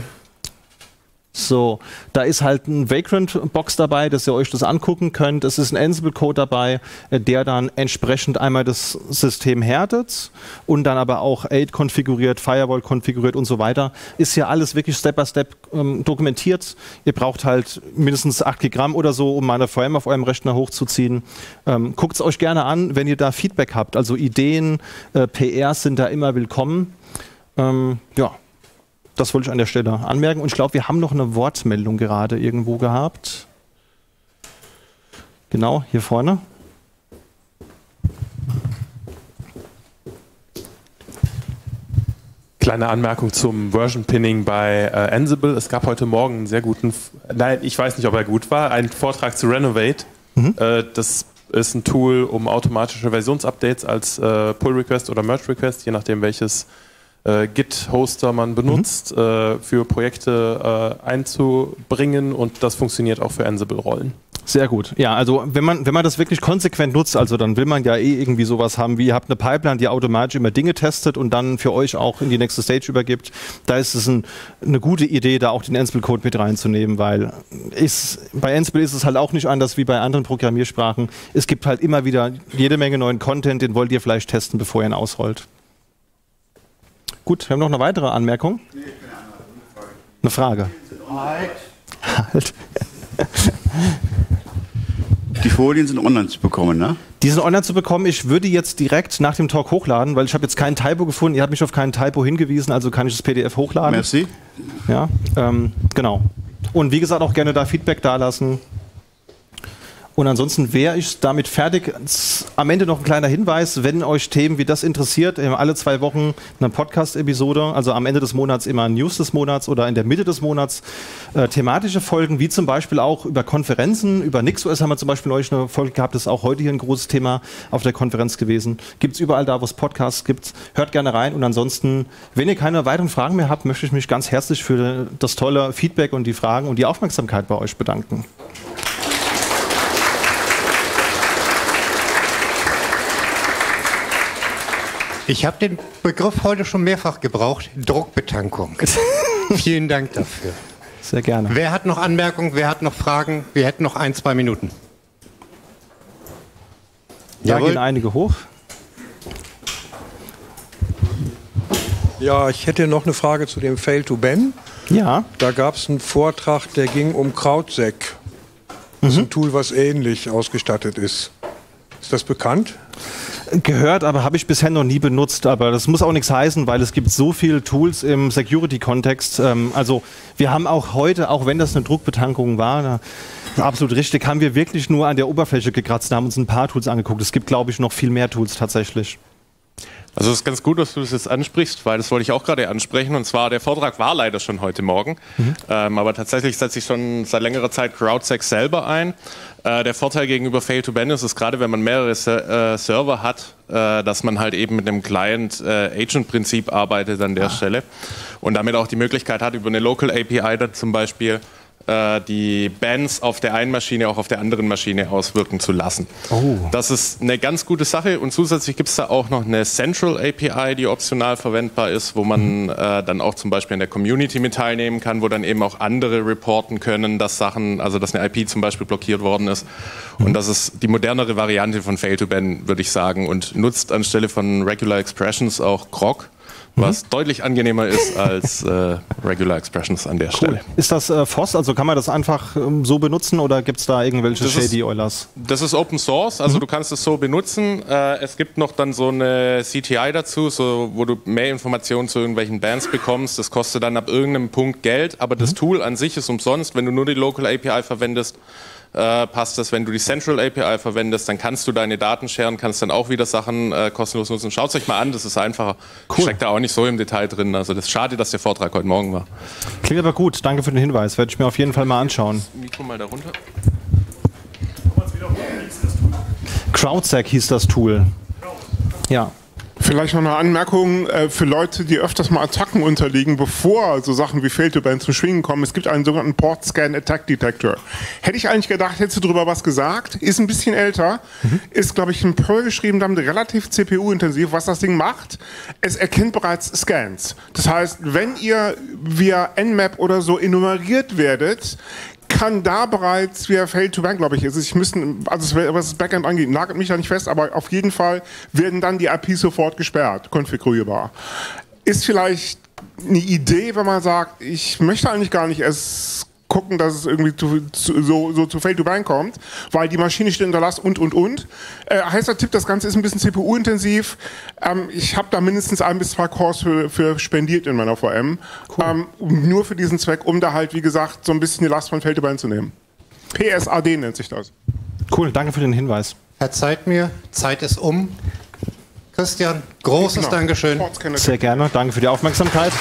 so, da ist halt ein Vagrant-Box dabei, dass ihr euch das angucken könnt. Es ist ein Ansible-Code dabei, äh, der dann entsprechend einmal das System härtet und dann aber auch Aid konfiguriert, Firewall konfiguriert und so weiter. Ist ja alles wirklich Step-by-Step Step, ähm, dokumentiert. Ihr braucht halt mindestens 8 Gramm oder so, um meine VM auf eurem Rechner hochzuziehen. Ähm, Guckt es euch gerne an, wenn ihr da Feedback habt. Also Ideen, äh, PRs sind da immer willkommen. Ähm, ja, das wollte ich an der Stelle anmerken. Und ich glaube, wir haben noch eine Wortmeldung gerade irgendwo gehabt. Genau, hier vorne. Kleine Anmerkung zum Version Pinning bei äh, Ansible. Es gab heute Morgen einen sehr guten, nein, ich weiß nicht, ob er gut war, einen Vortrag zu Renovate. Mhm. Äh, das ist ein Tool, um automatische Versionsupdates als äh, Pull Request oder Merge Request, je nachdem welches äh, Git-Hoster man benutzt, mhm. äh, für Projekte äh, einzubringen und das funktioniert auch für Ansible-Rollen. Sehr gut. Ja, also wenn man, wenn man das wirklich konsequent nutzt, also dann will man ja eh irgendwie sowas haben, wie ihr habt eine Pipeline, die automatisch immer Dinge testet und dann für euch auch in die nächste Stage übergibt. Da ist es ein, eine gute Idee, da auch den Ansible-Code mit reinzunehmen, weil ist, bei Ansible ist es halt auch nicht anders wie bei anderen Programmiersprachen. Es gibt halt immer wieder jede Menge neuen Content, den wollt ihr vielleicht testen, bevor ihr ihn ausrollt. Gut, wir haben noch eine weitere Anmerkung. Eine Frage. Halt. Die Folien sind online zu bekommen, ne? Die sind online zu bekommen. Ich würde jetzt direkt nach dem Talk hochladen, weil ich habe jetzt kein Typo gefunden. Ihr habt mich auf keinen Typo hingewiesen, also kann ich das PDF hochladen. Merci. Ja, ähm, genau. Und wie gesagt, auch gerne da Feedback dalassen. Und ansonsten wäre ich damit fertig. Am Ende noch ein kleiner Hinweis, wenn euch Themen wie das interessiert, alle zwei Wochen eine Podcast-Episode, also am Ende des Monats immer News des Monats oder in der Mitte des Monats äh, thematische Folgen, wie zum Beispiel auch über Konferenzen, über NixOS haben wir zum Beispiel euch eine Folge gehabt, das ist auch heute hier ein großes Thema auf der Konferenz gewesen. Gibt es überall da, wo es Podcasts gibt. Hört gerne rein und ansonsten, wenn ihr keine weiteren Fragen mehr habt, möchte ich mich ganz herzlich für das tolle Feedback und die Fragen und die Aufmerksamkeit bei euch bedanken. Ich habe den Begriff heute schon mehrfach gebraucht, Druckbetankung. Vielen Dank dafür. Sehr gerne. Wer hat noch Anmerkungen, wer hat noch Fragen? Wir hätten noch ein, zwei Minuten. Da Jawohl. gehen einige hoch. Ja, ich hätte noch eine Frage zu dem Fail to Ben. Ja. Da gab es einen Vortrag, der ging um CrowdSec. Das ist ein Tool, was ähnlich ausgestattet ist. Ist das bekannt? Gehört, aber habe ich bisher noch nie benutzt. Aber das muss auch nichts heißen, weil es gibt so viele Tools im Security-Kontext. Ähm, also wir haben auch heute, auch wenn das eine Druckbetankung war, absolut richtig, haben wir wirklich nur an der Oberfläche gekratzt und haben uns ein paar Tools angeguckt. Es gibt, glaube ich, noch viel mehr Tools tatsächlich. Also es ist ganz gut, dass du das jetzt ansprichst, weil das wollte ich auch gerade ansprechen. Und zwar, der Vortrag war leider schon heute Morgen. Ähm, aber tatsächlich setze ich schon seit längerer Zeit CrowdSec selber ein. Äh, der Vorteil gegenüber Fail to Ban ist, gerade wenn man mehrere Ser äh, Server hat, äh, dass man halt eben mit einem Client-Agent-Prinzip arbeitet an der Stelle. Und damit auch die Möglichkeit hat, über eine Local API dann zum Beispiel äh, die Bans auf der einen Maschine auch auf der anderen Maschine auswirken zu lassen. Oh. Das ist eine ganz gute Sache und zusätzlich gibt es da auch noch eine Central API, die optional verwendbar ist, wo man äh, dann auch zum Beispiel in der Community mit teilnehmen kann, wo dann eben auch andere reporten können, dass Sachen, also dass eine IP zum Beispiel blockiert worden ist. Und das ist die modernere Variante von Fail to Ban, würde ich sagen, und nutzt anstelle von Regular Expressions auch Grok. Was deutlich angenehmer ist als äh, Regular Expressions an der Stelle. Ist das äh, FOSS? Also kann man das einfach ähm, so benutzen oder gibt es da irgendwelche Das Shady Eulers? Das ist Open Source, also du kannst es so benutzen. Äh, es gibt noch dann so eine CTI dazu, so, wo du mehr Informationen zu irgendwelchen Bands bekommst. Das kostet dann ab irgendeinem Punkt Geld, aber das Tool an sich ist umsonst. Wenn du nur die Local API verwendest, äh, passt das. Wenn du die Central API verwendest, dann kannst du deine Daten sharen, kannst dann auch wieder Sachen äh, kostenlos nutzen. Schaut es euch mal an, das ist einfacher. Ich steck da auch nicht so im Detail drin. Also das ist schade, dass der Vortrag heute Morgen war. Klingt aber gut, danke für den Hinweis. Werde ich mir auf jeden Fall mal anschauen. Mikro mal da runter. CrowdSec hieß das Tool. Ja. Vielleicht noch eine Anmerkung äh, für Leute, die öfters mal Attacken unterliegen, bevor so Sachen wie Fail-to-Ban zum Schwingen kommen. Es gibt einen sogenannten Port-Scan Attack Detector. Hätte ich eigentlich gedacht, hättest du darüber was gesagt. Ist ein bisschen älter. Ist, glaube ich, in Perl geschrieben, damit relativ CPU-intensiv. Was das Ding macht, es erkennt bereits Scans. Das heißt, wenn ihr via Nmap oder so enumeriert werdet, kann da bereits via Fail to Bank, glaube ich, ist. Ich müssten, also was das Backend angeht, nagelt mich da nicht fest, aber auf jeden Fall werden dann die IPs sofort gesperrt, konfigurierbar. Ist vielleicht eine Idee, wenn man sagt, ich möchte eigentlich gar nicht erst gucken, dass es irgendwie zu, zu, so, so zu Fail to Bank kommt, weil die Maschine steht unter Last und, und, und. Äh, heißer Tipp, das Ganze ist ein bisschen CPU-intensiv. Ähm, ich habe da mindestens ein bis zwei Cores für, für spendiert in meiner VM. Ähm, nur für diesen Zweck, um da halt, wie gesagt, so ein bisschen die Last von Fail to Bank zu nehmen. PSAD nennt sich das. Cool, danke für den Hinweis. Verzeiht mir, Zeit ist um. Christian, großes Genau. Dankeschön. Sehr gerne, danke für die Aufmerksamkeit.